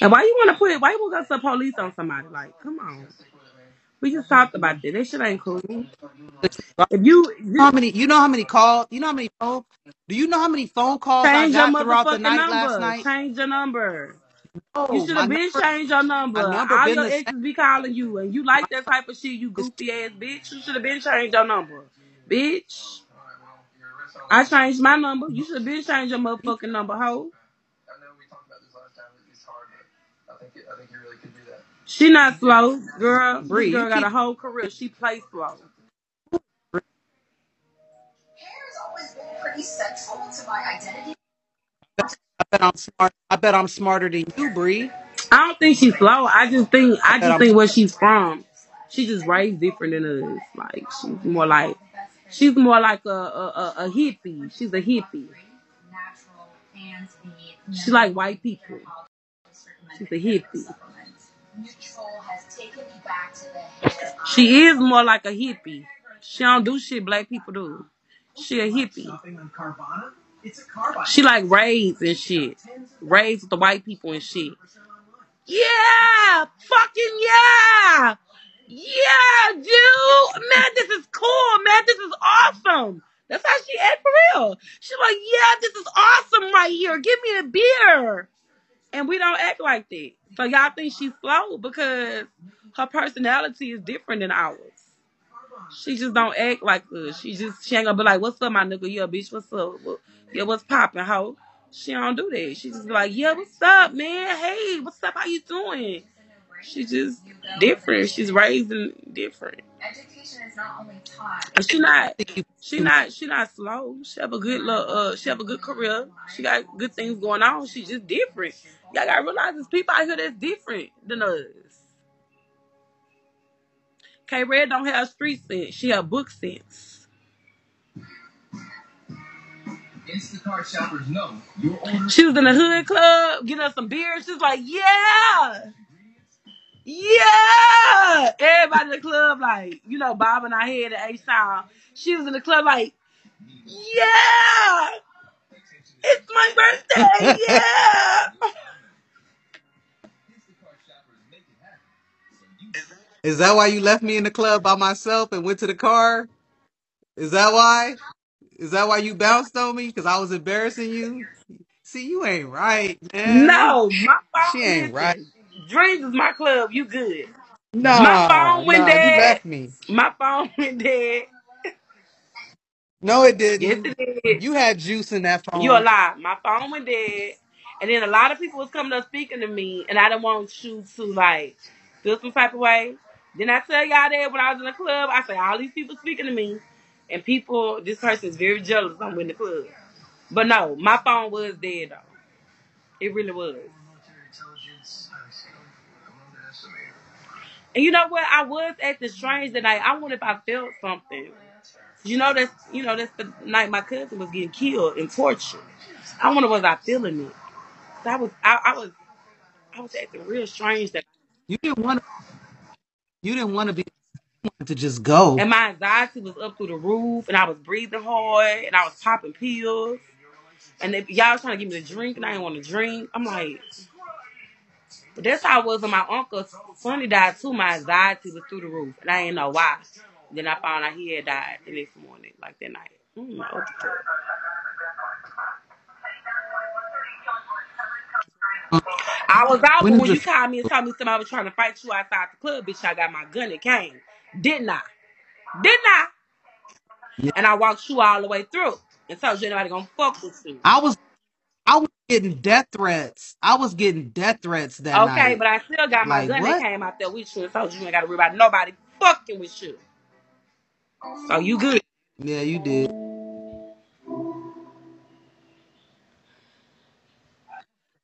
And why you wanna put it? Why you wanna go to the police on somebody? Like, come on. Stick with it, man. We just talked about that. That shit ain't cool. If you, You know how many? You know how many calls? You know how many phone? Do you know how many phone calls I change your got throughout the motherfucking night last number. night? Change your number. Oh, you should have been number, changed your number. my number All been your the exes be calling you, and you like that type of shit. You goofy ass bitch. You should have been changed your number, bitch. All right, well, your arrest on I changed my number. You should have been changed your motherfucking number, hoe. I know we talked about this last time. It's hard, but I think it, I think you really could do that. She not slow, girl. This Bree, you girl got a whole career. She plays slow. Hair has always been pretty central to my identity. I bet I'm smart. I bet I'm smarter than you, Bree. I don't think she's slow. I just think I I just I'm. think where she's from, she just raised different than us. Like she's more like she's more like a a, a, a hippie. She's a hippie. She like white people. She's a hippie. Neutral has taken me back to the hair. She is more like a hippie. She don't do shit black people do. She a hippie. She like raised and shit. Raised with the white people and shit. Yeah! Fucking yeah! Yeah, dude! Man, this is cool, man. This is awesome. That's how she act for real. She like, yeah, this is awesome right here. Give me a beer. And we don't act like that. So y'all think she's slow because her personality is different than ours. She just don't act like us. She just she ain't gonna be like, "What's up, my nigga? Yeah, bitch, what's up? What, yeah, what's poppin', hoe?" She don't do that. She just be like, "Yeah, what's up, man? Hey, what's up? How you doing?" She just different. She's raised in different. Education is not only taught. And she not think she not she not slow. She have a good little uh she have a good career. She got good things going on. She just different. Y'all gotta realize there's people out here that's different than us. K Red don't have street sense. She have book sense. Instacart shoppers know your order. She was in the hood club, getting us some beer. She's like, yeah, yeah. Everybody in the club, like, you know, bobbing our head at H Town. She was in the club, like, yeah, it's my birthday, yeah. Instacart shoppers make it happen. So you Is that why you left me in the club by myself and went to the car? Is that why? Is that why you bounced on me? Because I was embarrassing you? See, you ain't right, man. No, my She phone. ain't right. Dreams is my club. You good? No, my phone went nah, you dead. left me. My phone went dead. No, it Yes, didn't. it did. You had juice in that phone. You a phone. lie. My phone went dead. And then a lot of people was coming up speaking to me, and I didn't want you to like feel some type of way. Then I tell y'all that when I was in the club, I say all these people speaking to me, and people, this person is very jealous. I'm in the club, but no, my phone was dead though. It really was. And you know what? I was acting strange that night. I wonder if I felt something. You know that's you know that's the night my cousin was getting killed and tortured. I wonder was I feeling it. I was I, I was I was acting real strange that You didn't want to. You didn't want to be to just go. and my anxiety was up through the roof and I was breathing hard and I was popping pills and they, y'all was trying to give me the drink and I didn't want to drink. I'm like, but that's how it was when my uncle Sonny died too. My anxiety was through the roof and I didn't know why. Then I found out he had died the next morning, like that night. Mm, what the fuck? I was out, When when you called me and told me somebody was trying to fight you outside the club, bitch, I got my gun and came. Didn't I? Didn't I? yeah, And I walked you all the way through and told you nobody gonna fuck with you. I was I was getting death threats. I was getting death threats that Okay, night. but I still got my Like gun that what? came out there with you and told you you ain't gotta worry about nobody fucking with you. So you good. Yeah, you did.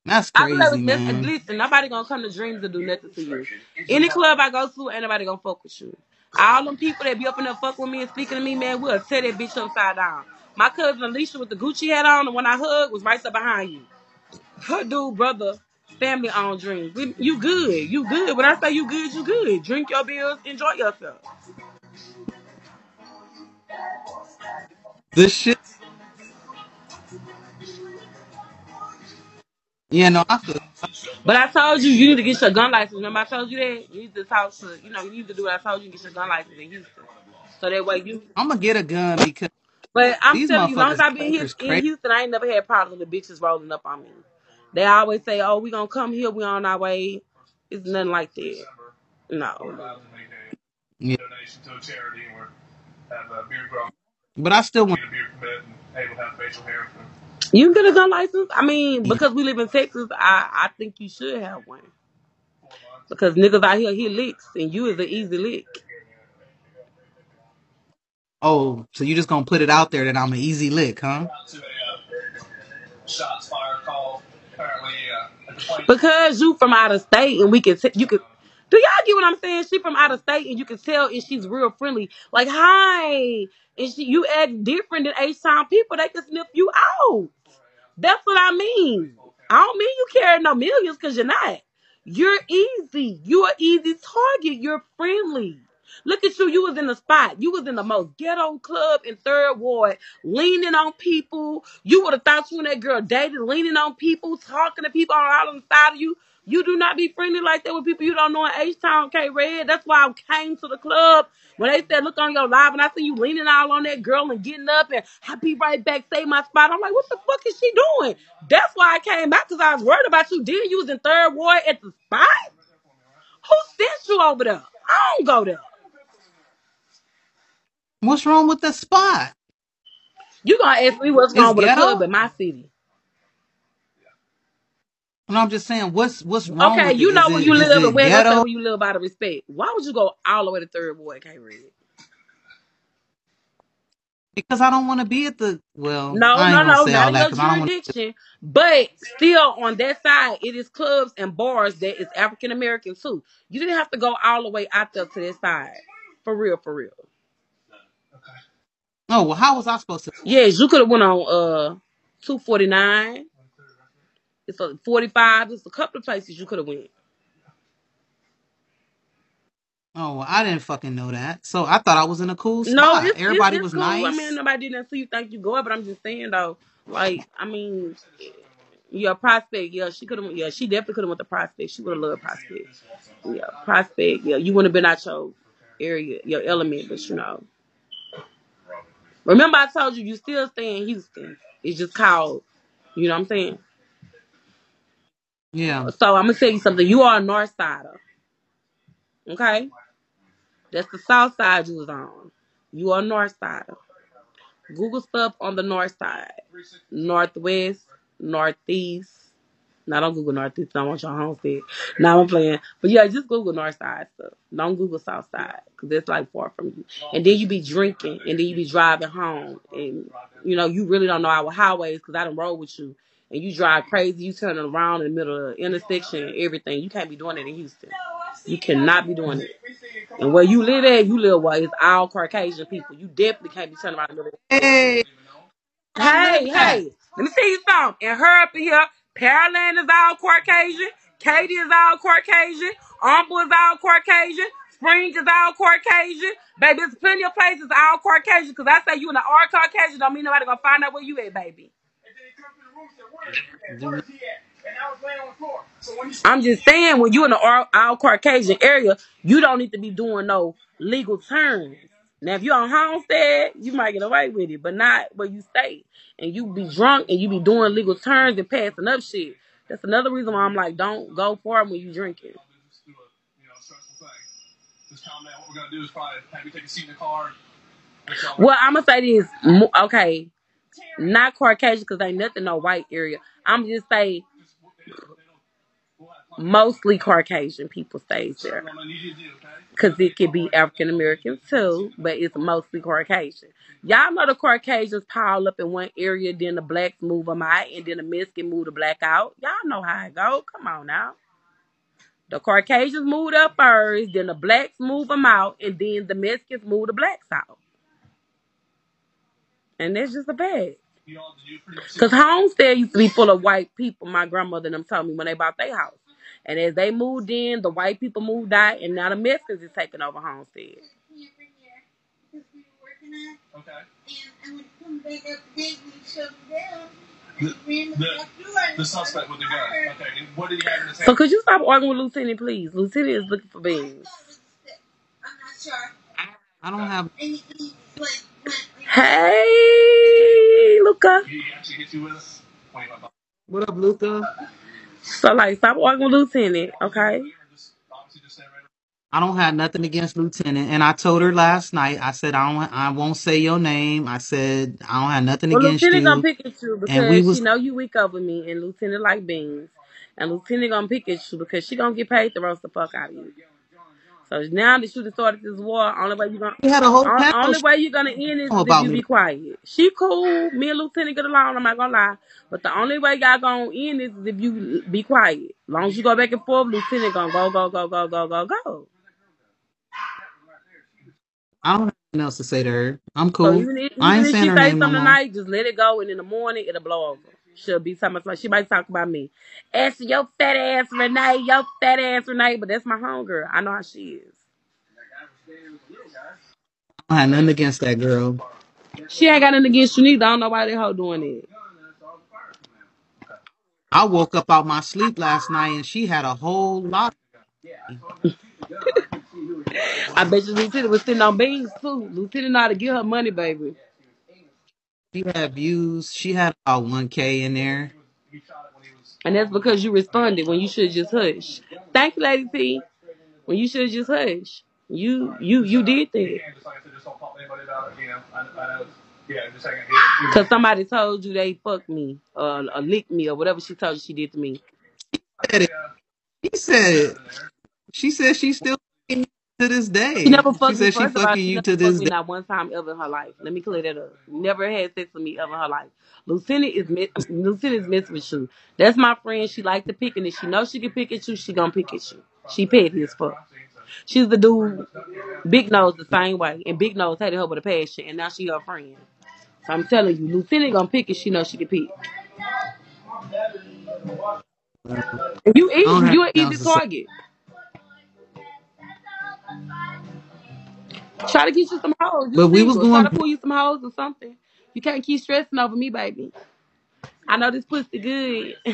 That's I play crazy, with this. man. Listen, nobody gonna come to dreams to do nothing to you. Any club I go to, ain't nobody gonna fuck with you. All them people that be up in there fuck with me and speaking to me, man, we'll tear that bitch upside down. My cousin Alicia with the Gucci hat on, the one I hugged, was right there behind you. Her dude, brother, family owned dreams. You good. You good. When I say you good, you good. Drink your bills, enjoy yourself. This shit. Yeah, no, I feel. But I told you, you need to get your gun license. Remember I told you that? You need to talk to, you know, you need to do what I told you, get your gun license in Houston. So that way you I'm gonna get a gun because But I'm these telling you, as long as motherfuckers I been here is in crazy. Houston, I ain't never had problems with bitches rolling up on me. They always say, "Oh, we gonna come here. We on our way." It's nothing like that. No. Yeah, but I still want. You can get a gun license. I mean, because we live in Texas, I I think you should have one. Because niggas out here he licks, and you is an easy lick. Oh, so you just gonna put it out there that I'm an easy lick, huh? Because you from out of state, and we can t- you could. Do y'all get what I'm saying? She from out of state, and you can tell if she's real friendly. Like, hi, and she you act different than H Town people. They can sniff you out. That's what I mean. I don't mean you carry no millions because you're not. You're easy. You're an easy target. You're friendly. Look at you. You was in the spot. You was in the most ghetto club in Third Ward, leaning on people. You would have thought you and that girl dated, leaning on people, talking to people all on the side of you. You do not be friendly like that with people you don't know in H Town, K Red. That's why I came to the club when they said, look on your live, and I see you leaning all on that girl and getting up and I'll be right back, save my spot. I'm like, what the fuck is she doing? That's why I came back because I was worried about you. Then you was in third ward at the spot? Who sent you over there? I don't go there. What's wrong with the spot? You gonna ask me what's It's wrong with the club in my city. And I'm just saying, what's what's wrong Okay, with it? you Is know where it you is live and it gonna ghetto? where you live out of respect. Why would you go all the way to third ward, K Red? Because I don't want to be at the. Well, No, I no, ain't gonna no, say not in that your because I don't want. jurisdiction. But still, on that side, it is clubs and bars that is African American too. You didn't have to go all the way out there to that side. For real, for real. Oh well, how was I supposed to? Yes, you could have went on uh two forty nine. It's a forty five. It's a couple of places you could have went. Oh well, I didn't fucking know that. So I thought I was in a cool spot. No, it's, Everybody it's was cool. I mean, nobody didn't see you think you going, but I'm just saying though, like, I mean, your prospect. Yeah, she could have. Yeah, she definitely could have went to prospect. She would have loved prospect. Yeah, prospect. Yeah, you wouldn't have been out your area, your element, but you know. Remember, I told you you still stay in Houston. It's just called. You know what I'm saying? Yeah. So I'm gonna tell you something. You are a north sider. Okay? That's the south side you was on. You are a north sider. Google stuff on the north side. Northwest, northeast. Now don't Google northeast. I don't want your homestead. Now I'm playing. But yeah, just Google north side stuff. Don't Google south side. Cause it's like far from you. And then you be drinking and then you be driving home. And you know, you really don't know our highways because I done roll with you. And you drive crazy, you turn around in the middle of the intersection and everything. You can't be doing it in Houston. You cannot be doing it. And where you live at, you live where it's all Caucasian people. You definitely can't be turning around in the middle. of Hey, Hey, hey, let me tell you something. And her up here, Pearland is all Caucasian. Katy is all Caucasian. Humble is all Caucasian. Spring is all Caucasian. Baby, there's plenty of places all Caucasian. Because I say you in the R Caucasian don't mean nobody going to find out where you at, baby. I'm just saying, when you're in the all, all Caucasian area, you don't need to be doing no legal terms. Now, if you're on Homestead, you might get away with it, but not where you stay. And you be drunk and you be doing legal terms and passing up shit. That's another reason why I'm like, don't go for it when you drinking. Well, I'm gonna say this. Okay, not Caucasian because ain't nothing no white area. I'm just say mostly Caucasian people stays there. Because it could be African American too, but it's mostly Caucasian. Y'all know the Caucasians pile up in one area, then the blacks move them out, and then the Mexican move the black out. Y'all know how it go. Come on now. The Caucasians move up first, then the blacks move them out, and then the Mexicans move the blacks out. And that's just a much Because Homestead used to be full of white people. My grandmother and them told me when they bought their house. And as they moved in, the white people moved out, and now the Mexicans is taking over Homestead. okay. And I come back up the gate and shut down. The, suspect with the gun. Okay. So could you stop arguing with Lieutenant, please? Lieutenant is looking for beans. I'm not sure. I don't have. And he, he went, went, Hey, Luca. He actually hit you with us. Wait, my What up, Luca? So like, stop arguing with Lieutenant, okay? Just obviously just say right. I don't have nothing against Lieutenant, and I told her last night. I said I don't. I won't say your name. I said I don't have nothing Well, against Lieutenant gonna you. pick at you And we because was she know you weak over me, and Lieutenant like beans, and Lieutenant gonna pick at you because she gonna get paid to roast the fuck out of you. So now that you started this war, only way you gonna had a whole on- only way you gonna end is if you me. be quiet. She cool, me and Lieutenant get along. I'm not gonna lie, but the only way y'all gonna end is if you be quiet. long as you go back and forth, Lieutenant gonna go go go go go go go. I don't have nothing else to say to her. I'm So cool. even if, I even ain't if saying she her say name something more. tonight, just let it go, and in the morning it'll blow over. She'll be talking about she might talk about me. Asking your fat ass Renee, your fat ass Renee, but that's my homegirl. I know how she is. I don't have nothing against that girl. She ain't got nothing against you neither. I don't know why that hoe doing it. I woke up out my sleep last night, and she had a whole lot. I bet you Lieutenant was sitting on beans too. Lieutenant know how to get her money, baby. She had views. She had about one k in there. And that's because you responded when you should just hush. Thank you, Lady P. When you should just hush. You you you did that. And just like I said, just don't talk to anybody about it. You know, I, I know. Yeah, just hang on. Cause somebody told you they fucked me or, or licked me or whatever she told you she did to me. She Said it. She said. She said she's still to this day. She never She fucked me. said she fucking she you to this day. not one time ever in her life. Let me clear that up. Never had sex with me ever in her life. Lieutenant is mi- Lieutenant is messing with you. That's my friend. She like to pick, and if she knows she can pick at you, she gonna pick at you. She petty as fuck. She's the dude. Big Nose the same way, and Big Nose had hated her with a passion, and now she her friend. So I'm telling you, Lieutenant gonna pick if she knows she can pick. You easy. You an easy to say. target. Try to get you some hoes. You But we was single. Try going. to pull you some hoes or something. You can't keep stressing over me, baby. I know this pussy good,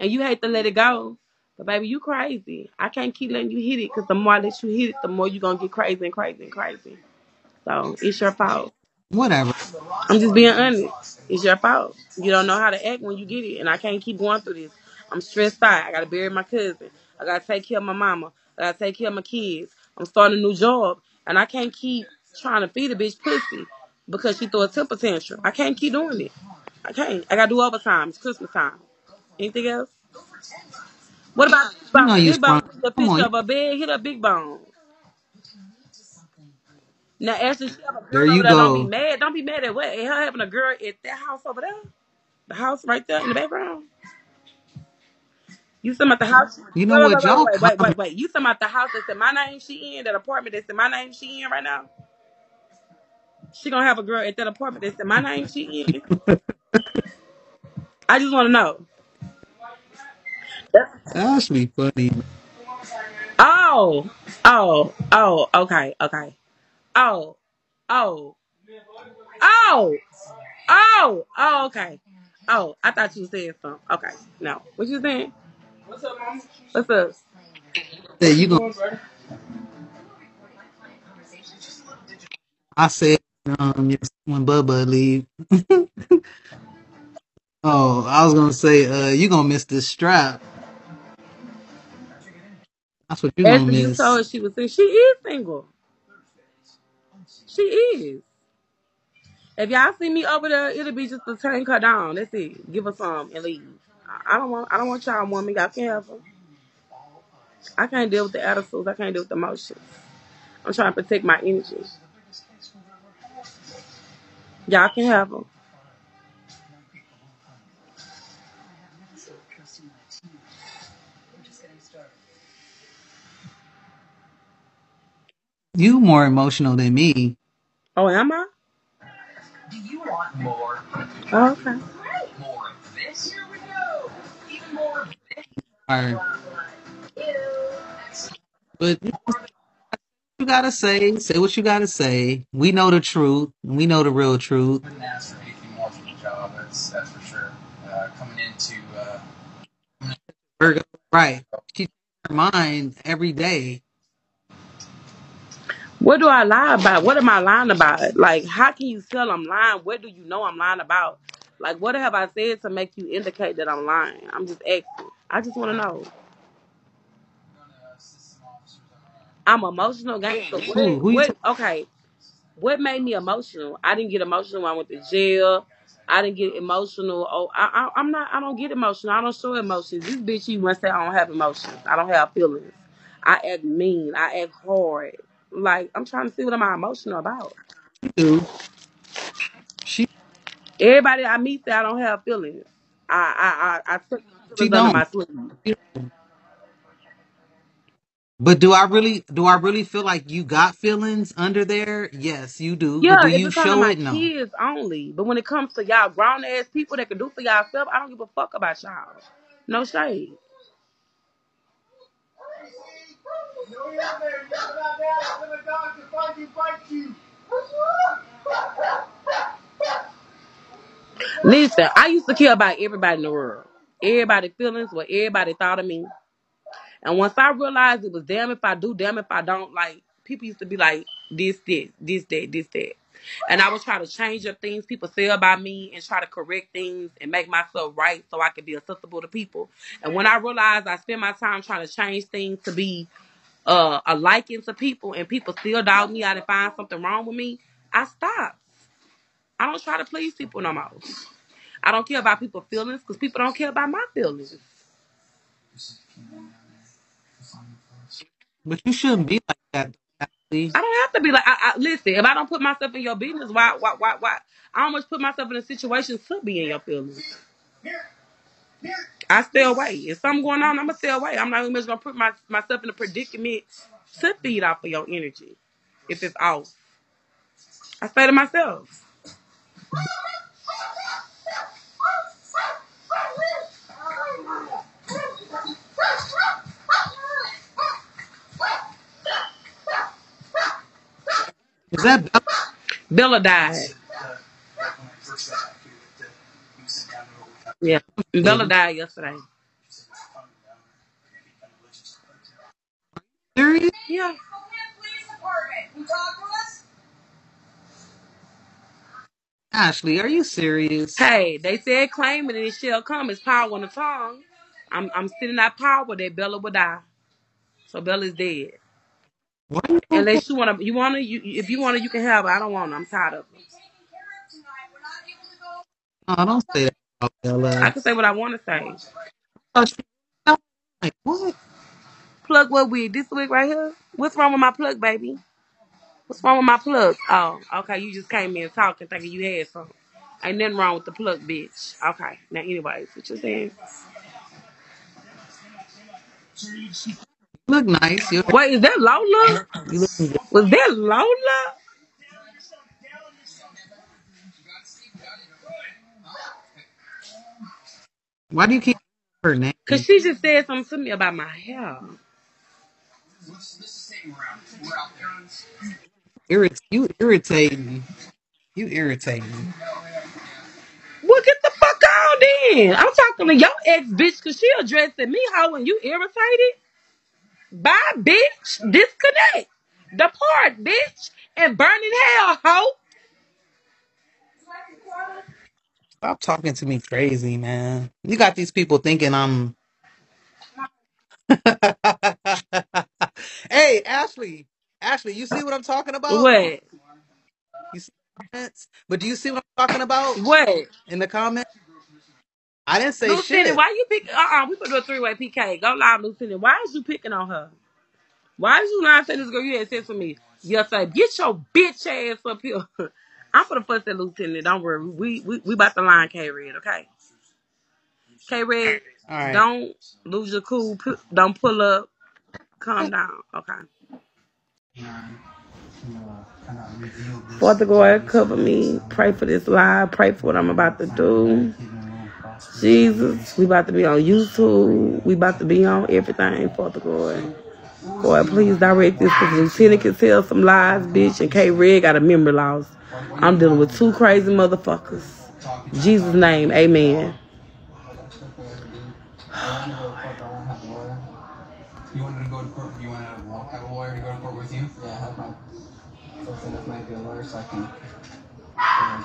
and you hate to let it go. But baby, you crazy. I can't keep letting you hit it because the more I let you hit it, the more you gonna get crazy and crazy and crazy. So it's your fault. Whatever. I'm just being honest. It's your fault. You don't know how to act when you get it, and I can't keep going through this. I'm stressed out. I gotta bury my cousin. I gotta take care of my mama. I take care of my kids. I'm starting a new job, and I can't keep trying to feed a bitch pussy because she threw a temper tantrum. I can't keep doing it. I can't. I gotta do overtime. It's Christmas time. Anything else? What about Big Bone? Big Bone took a picture of her bed. Hit her Big Bone. Now, Ashley, she have a There girl over you there. Don't be go. mad. Don't be mad at what? At her having a girl at that house over there. The house right there in the background. You talking about the house? You know Wait, wait, what? wait, wait, Y'all wait, wait, wait, wait. You talking about the house that's in my name? She in that apartment that's in my name? She in right now? She gonna have a girl at that apartment that's in my name? She in? I just want to know. That's me funny. Oh, oh, oh. Okay, okay. Oh, oh, oh, oh, oh. Okay. Oh, I thought you said something. Okay, no. What you saying? What's up, mom? What's up? What you brother? I said um yes, when Bubba leave. oh, I was gonna say uh you gonna miss this strap. That's what you gonna Ashley, you told she was single. She is single. She is. If y'all see me over there, it'll be just to turn her down. That's it. Give her some and leave. I I don't want. I don't want y'all woman. Y'all can't have them. I can't deal with the attitudes. I can't deal with the emotions. I'm trying to protect my energy. Y'all can have them. You more emotional than me. Oh, am I? Do you want more? Oh, okay. More of this? Or, this. but you gotta say, say what you gotta say. We know the truth. We know the real truth. Couldn't anything more from the job. That's that's for sure. Uh, coming into uh, Virgo, right? She changes her mind every day. What do I lie about? What am I lying about? Like, how can you tell I'm lying? What do you know I'm lying about? Like, what have I said to make you indicate that I'm lying? I'm just asking. I just want to know. gonna assist some officers on I'm emotional, gangster. Who? What? Who What? talking? Okay. What made me emotional? I didn't get emotional when I went to jail. I didn't get emotional. Oh, I, I, I'm not. I don't get emotional. I don't show emotions. This bitch, you must say I don't have emotions. I don't have feelings. I act mean. I act hard. Like I'm trying to see what am I emotional about. do? She Everybody I meet say I don't have feelings. I I I, I took my she feelings under don't. sleeve. But do I really do I really feel like you got feelings under there? Yes, you do. But Yeah, do if you it's under show my it? No. kids only. But when it comes to y'all grown ass people that can do for y'all self, I don't give a fuck about y'all. No shade. Listen, I used to care about everybody in the world. Everybody feelings, what everybody thought of me. And once I realized it was damn if I do, damn if I don't, like people used to be like this, this, this, that, this, that. And I would try to change up things people say about me and try to correct things and make myself right so I could be accessible to people. And when I realized I spend my time trying to change things to be uh, a liking to people and people still dog me out and find something wrong with me, I stopped. I don't try to please people no more. I don't care about people's feelings because people don't care about my feelings. But you shouldn't be like that. I don't have to be like. I, I listen. If I don't put myself in your business, why, why, why, why? I almost put myself in a situation to be in your feelings. I stay away. If something going on, I'm gonna stay away. I'm not even just gonna put my, myself in a predicament to feed off of your energy. If it's off, I stay to myself. Is that Bella? Bella died. Yeah. Bella died yesterday. Serious? Yeah. Ashley, are you serious? Hey, they said claim it and it shall come. It's power on the tongue. I'm I'm sitting that power that Bella will die. So Bella's dead. What are you talking Unless you wanna you wanna you if you wanna you can have it. I don't want it. I'm tired of it. No, don't say that about I can say what I wanna say. Oh, she- Like, what? Plug what wig? This wig right here? What's wrong with my plug, baby? What's wrong with my plug? Oh, okay. You just came in talking, thinking you had something. Ain't nothing wrong with the plug, bitch. Okay. Now, anyways, what you saying? Look nice. You Wait, is that Lola? you looking good. Was that Lola? Why do you keep her name? Cause she just said something to me about my hair. Irrit- you irritate me. You irritate me. Well, get the fuck on then. I'm talking to your ex bitch cause she addressing me how when you irritated. Bye, bitch. Disconnect. Depart, bitch. And burn in hell, hoe. Stop talking to me crazy, man. You got these people thinking I'm. hey, Ashley. Ashley, you see what I'm talking about? What? You see the comments? But do you see what I'm talking about What? in the comment? I didn't say Lieutenant, shit. why you pick? Uh uh we put do a three way PK. Go live, Lieutenant. Why is you picking on her? Why is you not saying this girl you had said to me? Yes, sir. Get your bitch ass up here. I'm for the first at Lieutenant. Don't worry. We we we about to line K Red, okay? K Red, All right. don't lose your cool. Pu- Don't pull up. Calm down, okay? Father God, cover me. Pray for this live. Pray for what I'm about to do. Jesus, we about to be on YouTube. We about to be on everything, Father God. Boy, please direct this because Lieutenant can tell some lies, bitch, and K Red got a memory loss. I'm dealing with two crazy motherfuckers. Jesus' name, amen.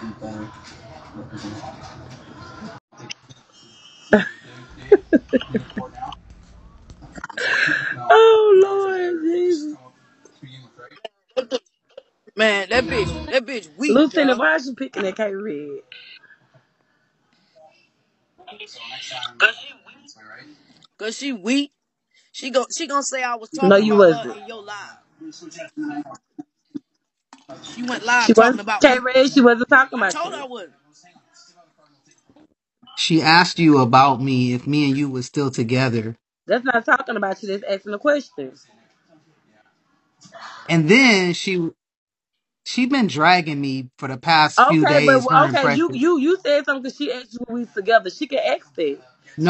Be better represented. Oh, Lord Jesus. Man, that bitch, that bitch weak, Lieutenant, Joe. why you picking at K Red? So next time, right? Cause she weak. She go, she gonna say I was talking No, you about her wasn't. in your live. She went live She talking wasn't about K me. Red, she wasn't talking I about told her I you. wasn't. She asked you about me if me and you was still together. That's not talking about you, that's asking a question. And then she she been dragging me for the past few Okay, but days, her okay, you impression. you you said something because she asked you when we was together. She can ask that.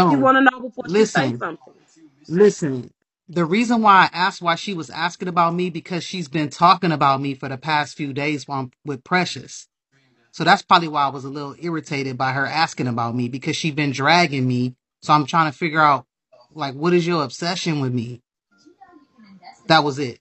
She No, want to know before she say listen, something. listen. The reason why I asked why she was asking about me because she's been talking about me for the past few days while I'm with Precious. So that's probably why I was a little irritated by her asking about me because she's been dragging me. So I'm trying to figure out like what is your obsession with me? That was it.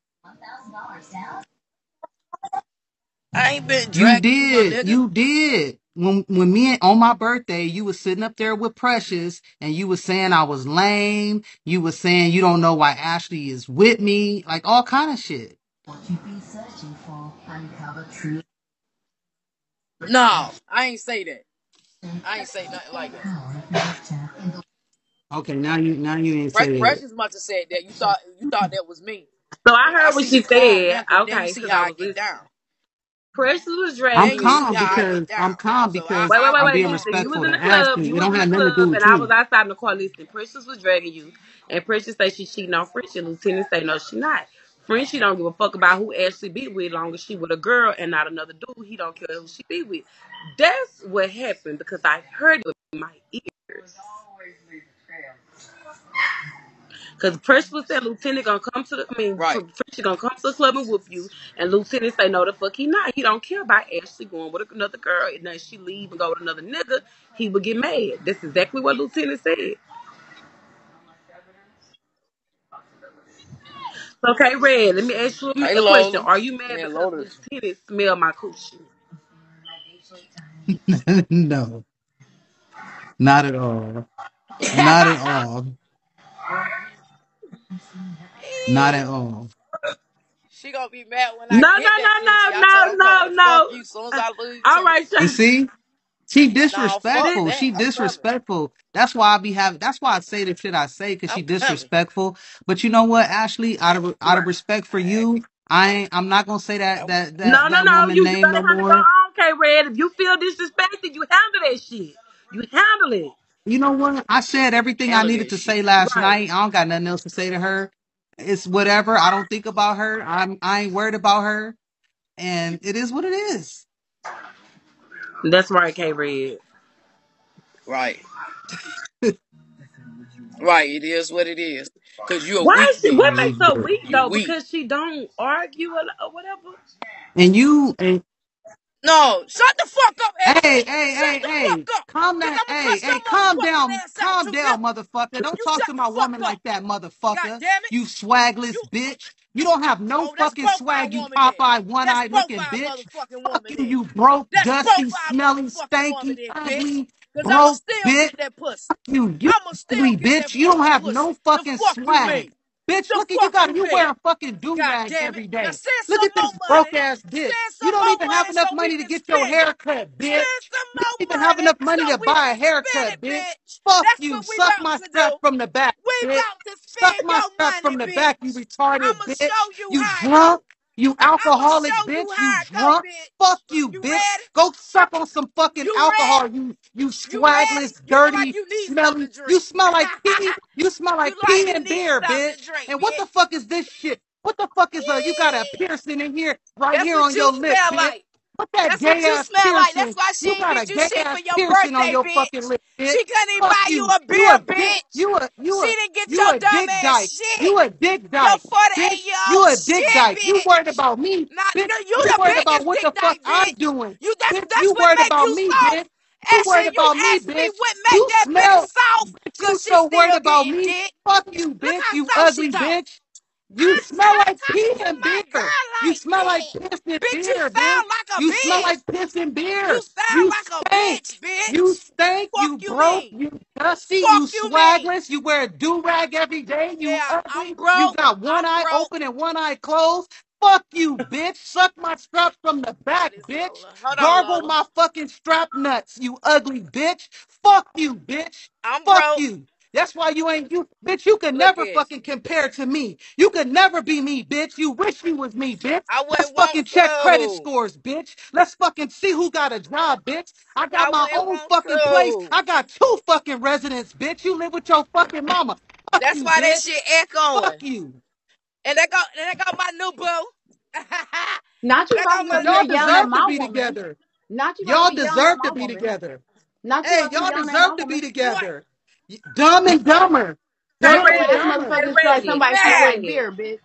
I ain't been You dragging you, did. nigga. You did. When when me on my birthday, you was sitting up there with Precious and you was saying I was lame. You was saying you don't know why Ashley is with me. Like all kind of shit. No, I ain't say that. I ain't say nothing like that. Okay, now you now you ain't Pre- say that. Precious must have said that. You thought you thought that was me. So I I heard what see she you calm said. now, cause you Okay, see because how I I was get listening. down. Precious was I'm Now dragging you see you. calm how because get I'm calm So because Wait, I, wait, wait, I'm I'm wait. being calm. Listen, you was respectful in the club. Ashley. You don't have nothing to do club, with and I was outside in the car listening. Precious was dragging you, and Precious say she cheating on French, and Lieutenant say no, she not. French, she don't give a fuck about who Ashley be with, long as she with a girl and not another dude. He don't care who she be with. That's what happened because I heard it with my ears. Cause Precious said Lieutenant gonna come to the, I mean, Right. Precious gonna come to the club and whoop you, and Lieutenant say no, the fuck he not. He don't care about Ashley going with another girl, and then she leave and go with another nigga. He would get mad. That's exactly what Lieutenant said. Okay, Red. Let me ask you Hey a question. Lola. Are you mad Man, because Lotus. Lieutenant smell my coochie? no, not at all. Not at all. Not at all. she gonna be mad when I No, get no, that no, pussy. I no, her I'm no, coming no, fuck no. you soon as Uh, I leave all too. right, You see? She Nah, fuck disrespectful. that. She I'm coming. disrespectful. That's why I be having. That's why I say the shit I say because she I'm coming. disrespectful. But you know what, Ashley? Out of out of right. respect for you, I ain't. I'm not gonna say that I'm, that that No, no, that no. woman You you name better no handle your more. own, K Red. If you feel disrespected, you handle that shit. You handle it. You know what? I said everything I handle needed that to shit. say last Right. night. I don't got nothing else to say to her. It's whatever. I don't think about her. I'm. I ain't worried about her, and it is what it is. That's right, K Red. Right. Right. It is what it is. Cause you a Why weak is she? What bitch. makes her Mhm. weak You though? weak. Because she don't argue or, or whatever. And you and No, shut the fuck up, Hey, Ashley. hey, Shut hey, hey, calm down. Hey, hey, calm down. Calm down, motherfucker. Don't You talk to my woman like that, motherfucker. You swagless You bitch. You don't have no oh, fucking swag, you pop-eye, one-eyed looking bitch. motherfucking Fuck you, you broke, That's dusty, smelly, stanky, bitch. ugly, broke bitch. pussy. You, you bitch. You don't have no fucking swag. Bitch, The look at you got you you wear a fucking damn it. every day. Look at this broke money. ass bitch. You don't even have money so enough money to get your spend it. hair cut, bitch. You don't even have money enough so money to buy a haircut, it, bitch. bitch. Fuck That's you. Suck my do. strap from the back, We bitch. Suck my your strap from the back, you retarded bitch. show you You how it go. drunk. You alcoholic show you bitch. You how go, drunk. bitch. Fuck you, You bitch. ready? Go suck on some fucking You alcohol, ready? you you You ready? swagless, You look like dirty, you need something smelly. to You drink. smell like pee. You smell like like pee you and need beer, something to bitch. drink, And what the bitch. fuck is this shit? What the fuck is uh you got a piercing in here, right That's here what on you your lip, smell bitch? like. What that That's what you smell like. That's why she You got get a you shit for your piercing on birthday, your fucking bitch. lip, bitch. She couldn't even Fuck buy you you. a You a beer, dick. bitch. You a you She a didn't get you your a dumb dick ass dyke. shit. You a dick Your dyke, 48 bitch. You a dick shit, dyke. You worried about me, Not bitch. no, you You worried about what the fuck I'm doing, You that's bitch. that's You what worried about me, bitch. You worried about me, bitch. You smell. You so worried about me. Fuck you, bitch. You ugly bitch. You smell like pee and beer. girl You like smell like piss and Bitch, you beer, bitch. sound like a You smell like piss and You beer. sound You like a stink. bitch, You bitch. stink. Fuck You you broke. mean? You dusty. Fuck You you swagless. You wear a do rag every day. You Yeah, ugly. You got one I'm eye broke. open and one eye closed. Fuck you, bitch. Suck my strap from the back, bitch. On, Gargle Lola. my fucking strap nuts, you ugly bitch. Fuck you, bitch. I'm Fuck broke. you. That's why you ain't you, bitch. You could Look never at fucking you. compare to me. You could never be me, bitch. You wish you was me, bitch. I Let's wouldn't want fucking check credit to. scores, bitch. Let's fucking see who got a job, bitch. I got I my wouldn't own want fucking place. to. I got two fucking residents, bitch. You live with your fucking mama. Fuck That's you, why that bitch. shit Fuck echoing. you. And they got and they got my new boo. Not you they got about my Cause y'all new yelling at deserve to my be woman. together. Not you about to Y'all be yelling at deserve to be woman. together. Not you Hey, about to be y'all yelling at my deserve to be woman. What? together. Dumb and dumber. K Dumb and Red. dumber. K motherfuckers like somebody K smell like beer, bitch.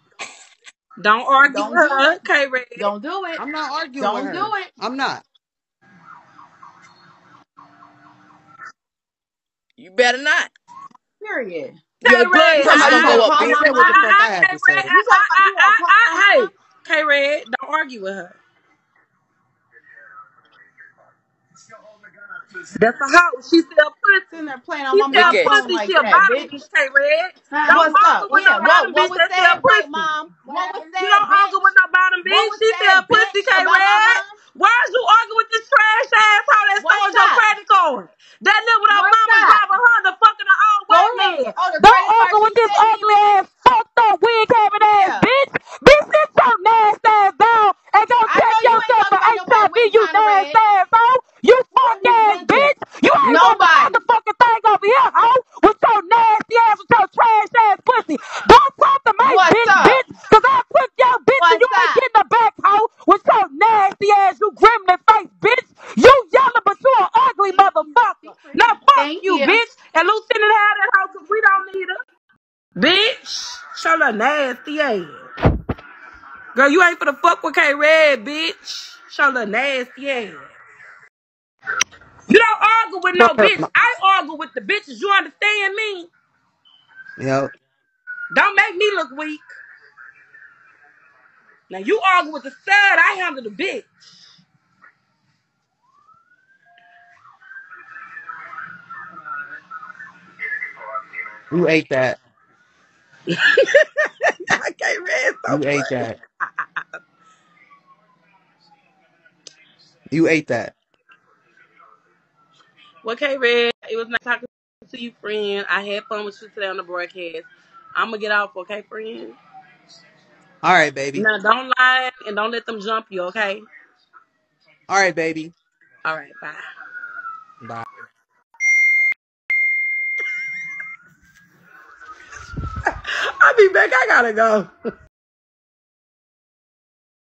Don't argue Don't with do her, it. K Red. Don't do it. I'm not arguing Don't do her. it. I'm not. You better not. Period. K Your blood Red. You talking I pressure about you gonna I gonna go up, call I bitch. my said what I the fuck mom? I I K had to Red. say. I You talking I about I you gonna I, call my I mom? hey. K Red. Don't argue with her. That's a hoe. She sell pussy. Sitting there playing on She my Look sell mom's at you. phone pussy. like She that, bottom bitch. K Red. Huh? Don't What's argue up? with no Yeah. What bottom what bitch was that said, pussy. mom? What was You don't argue with no bottom bitch. She said, pussy, K Red. Why is you arguing with this trash asshole that What's stole your credit card? That live with her What's mama up? driving Honda fucking an old white man. Oh, the Don't argue with this ugly ass, fucked up, wig having ass bitch. Bitch, sit your nasty ass down and go check know you ain't yourself for HIV, you nasty ass hoe. You fuck ass bitch. You ain't Nobody over here, hoe, with your nasty ass, with your trash ass pussy. Don't talk to my bitch, bitch, because I'll quit your bitch and you you ain't get getting the back, hoe, with your nasty ass, you gremlin face, bitch. You yelling, but you an ugly motherfucker. Now fuck you, you. bitch, and Lucinda had that hoe because we don't need her. Bitch, show the nasty ass. Girl, you ain't for the fuck with K-Red, bitch. Show the nasty ass. You don't argue with no bitch. I argue with the bitches. You understand me? Yep. Don't make me look weak. Now you argue with the stud. I handle the bitch. Who ate that. I can't read so You ate that. You ate that. Well, K Red, it was nice talking to you, friend. I had fun with you today on the broadcast. I'm gonna get off, okay, friend? All right, baby. Now don't lie and don't let them jump you, okay? All right, baby. All right, bye. Bye. I'll be back. I gotta go.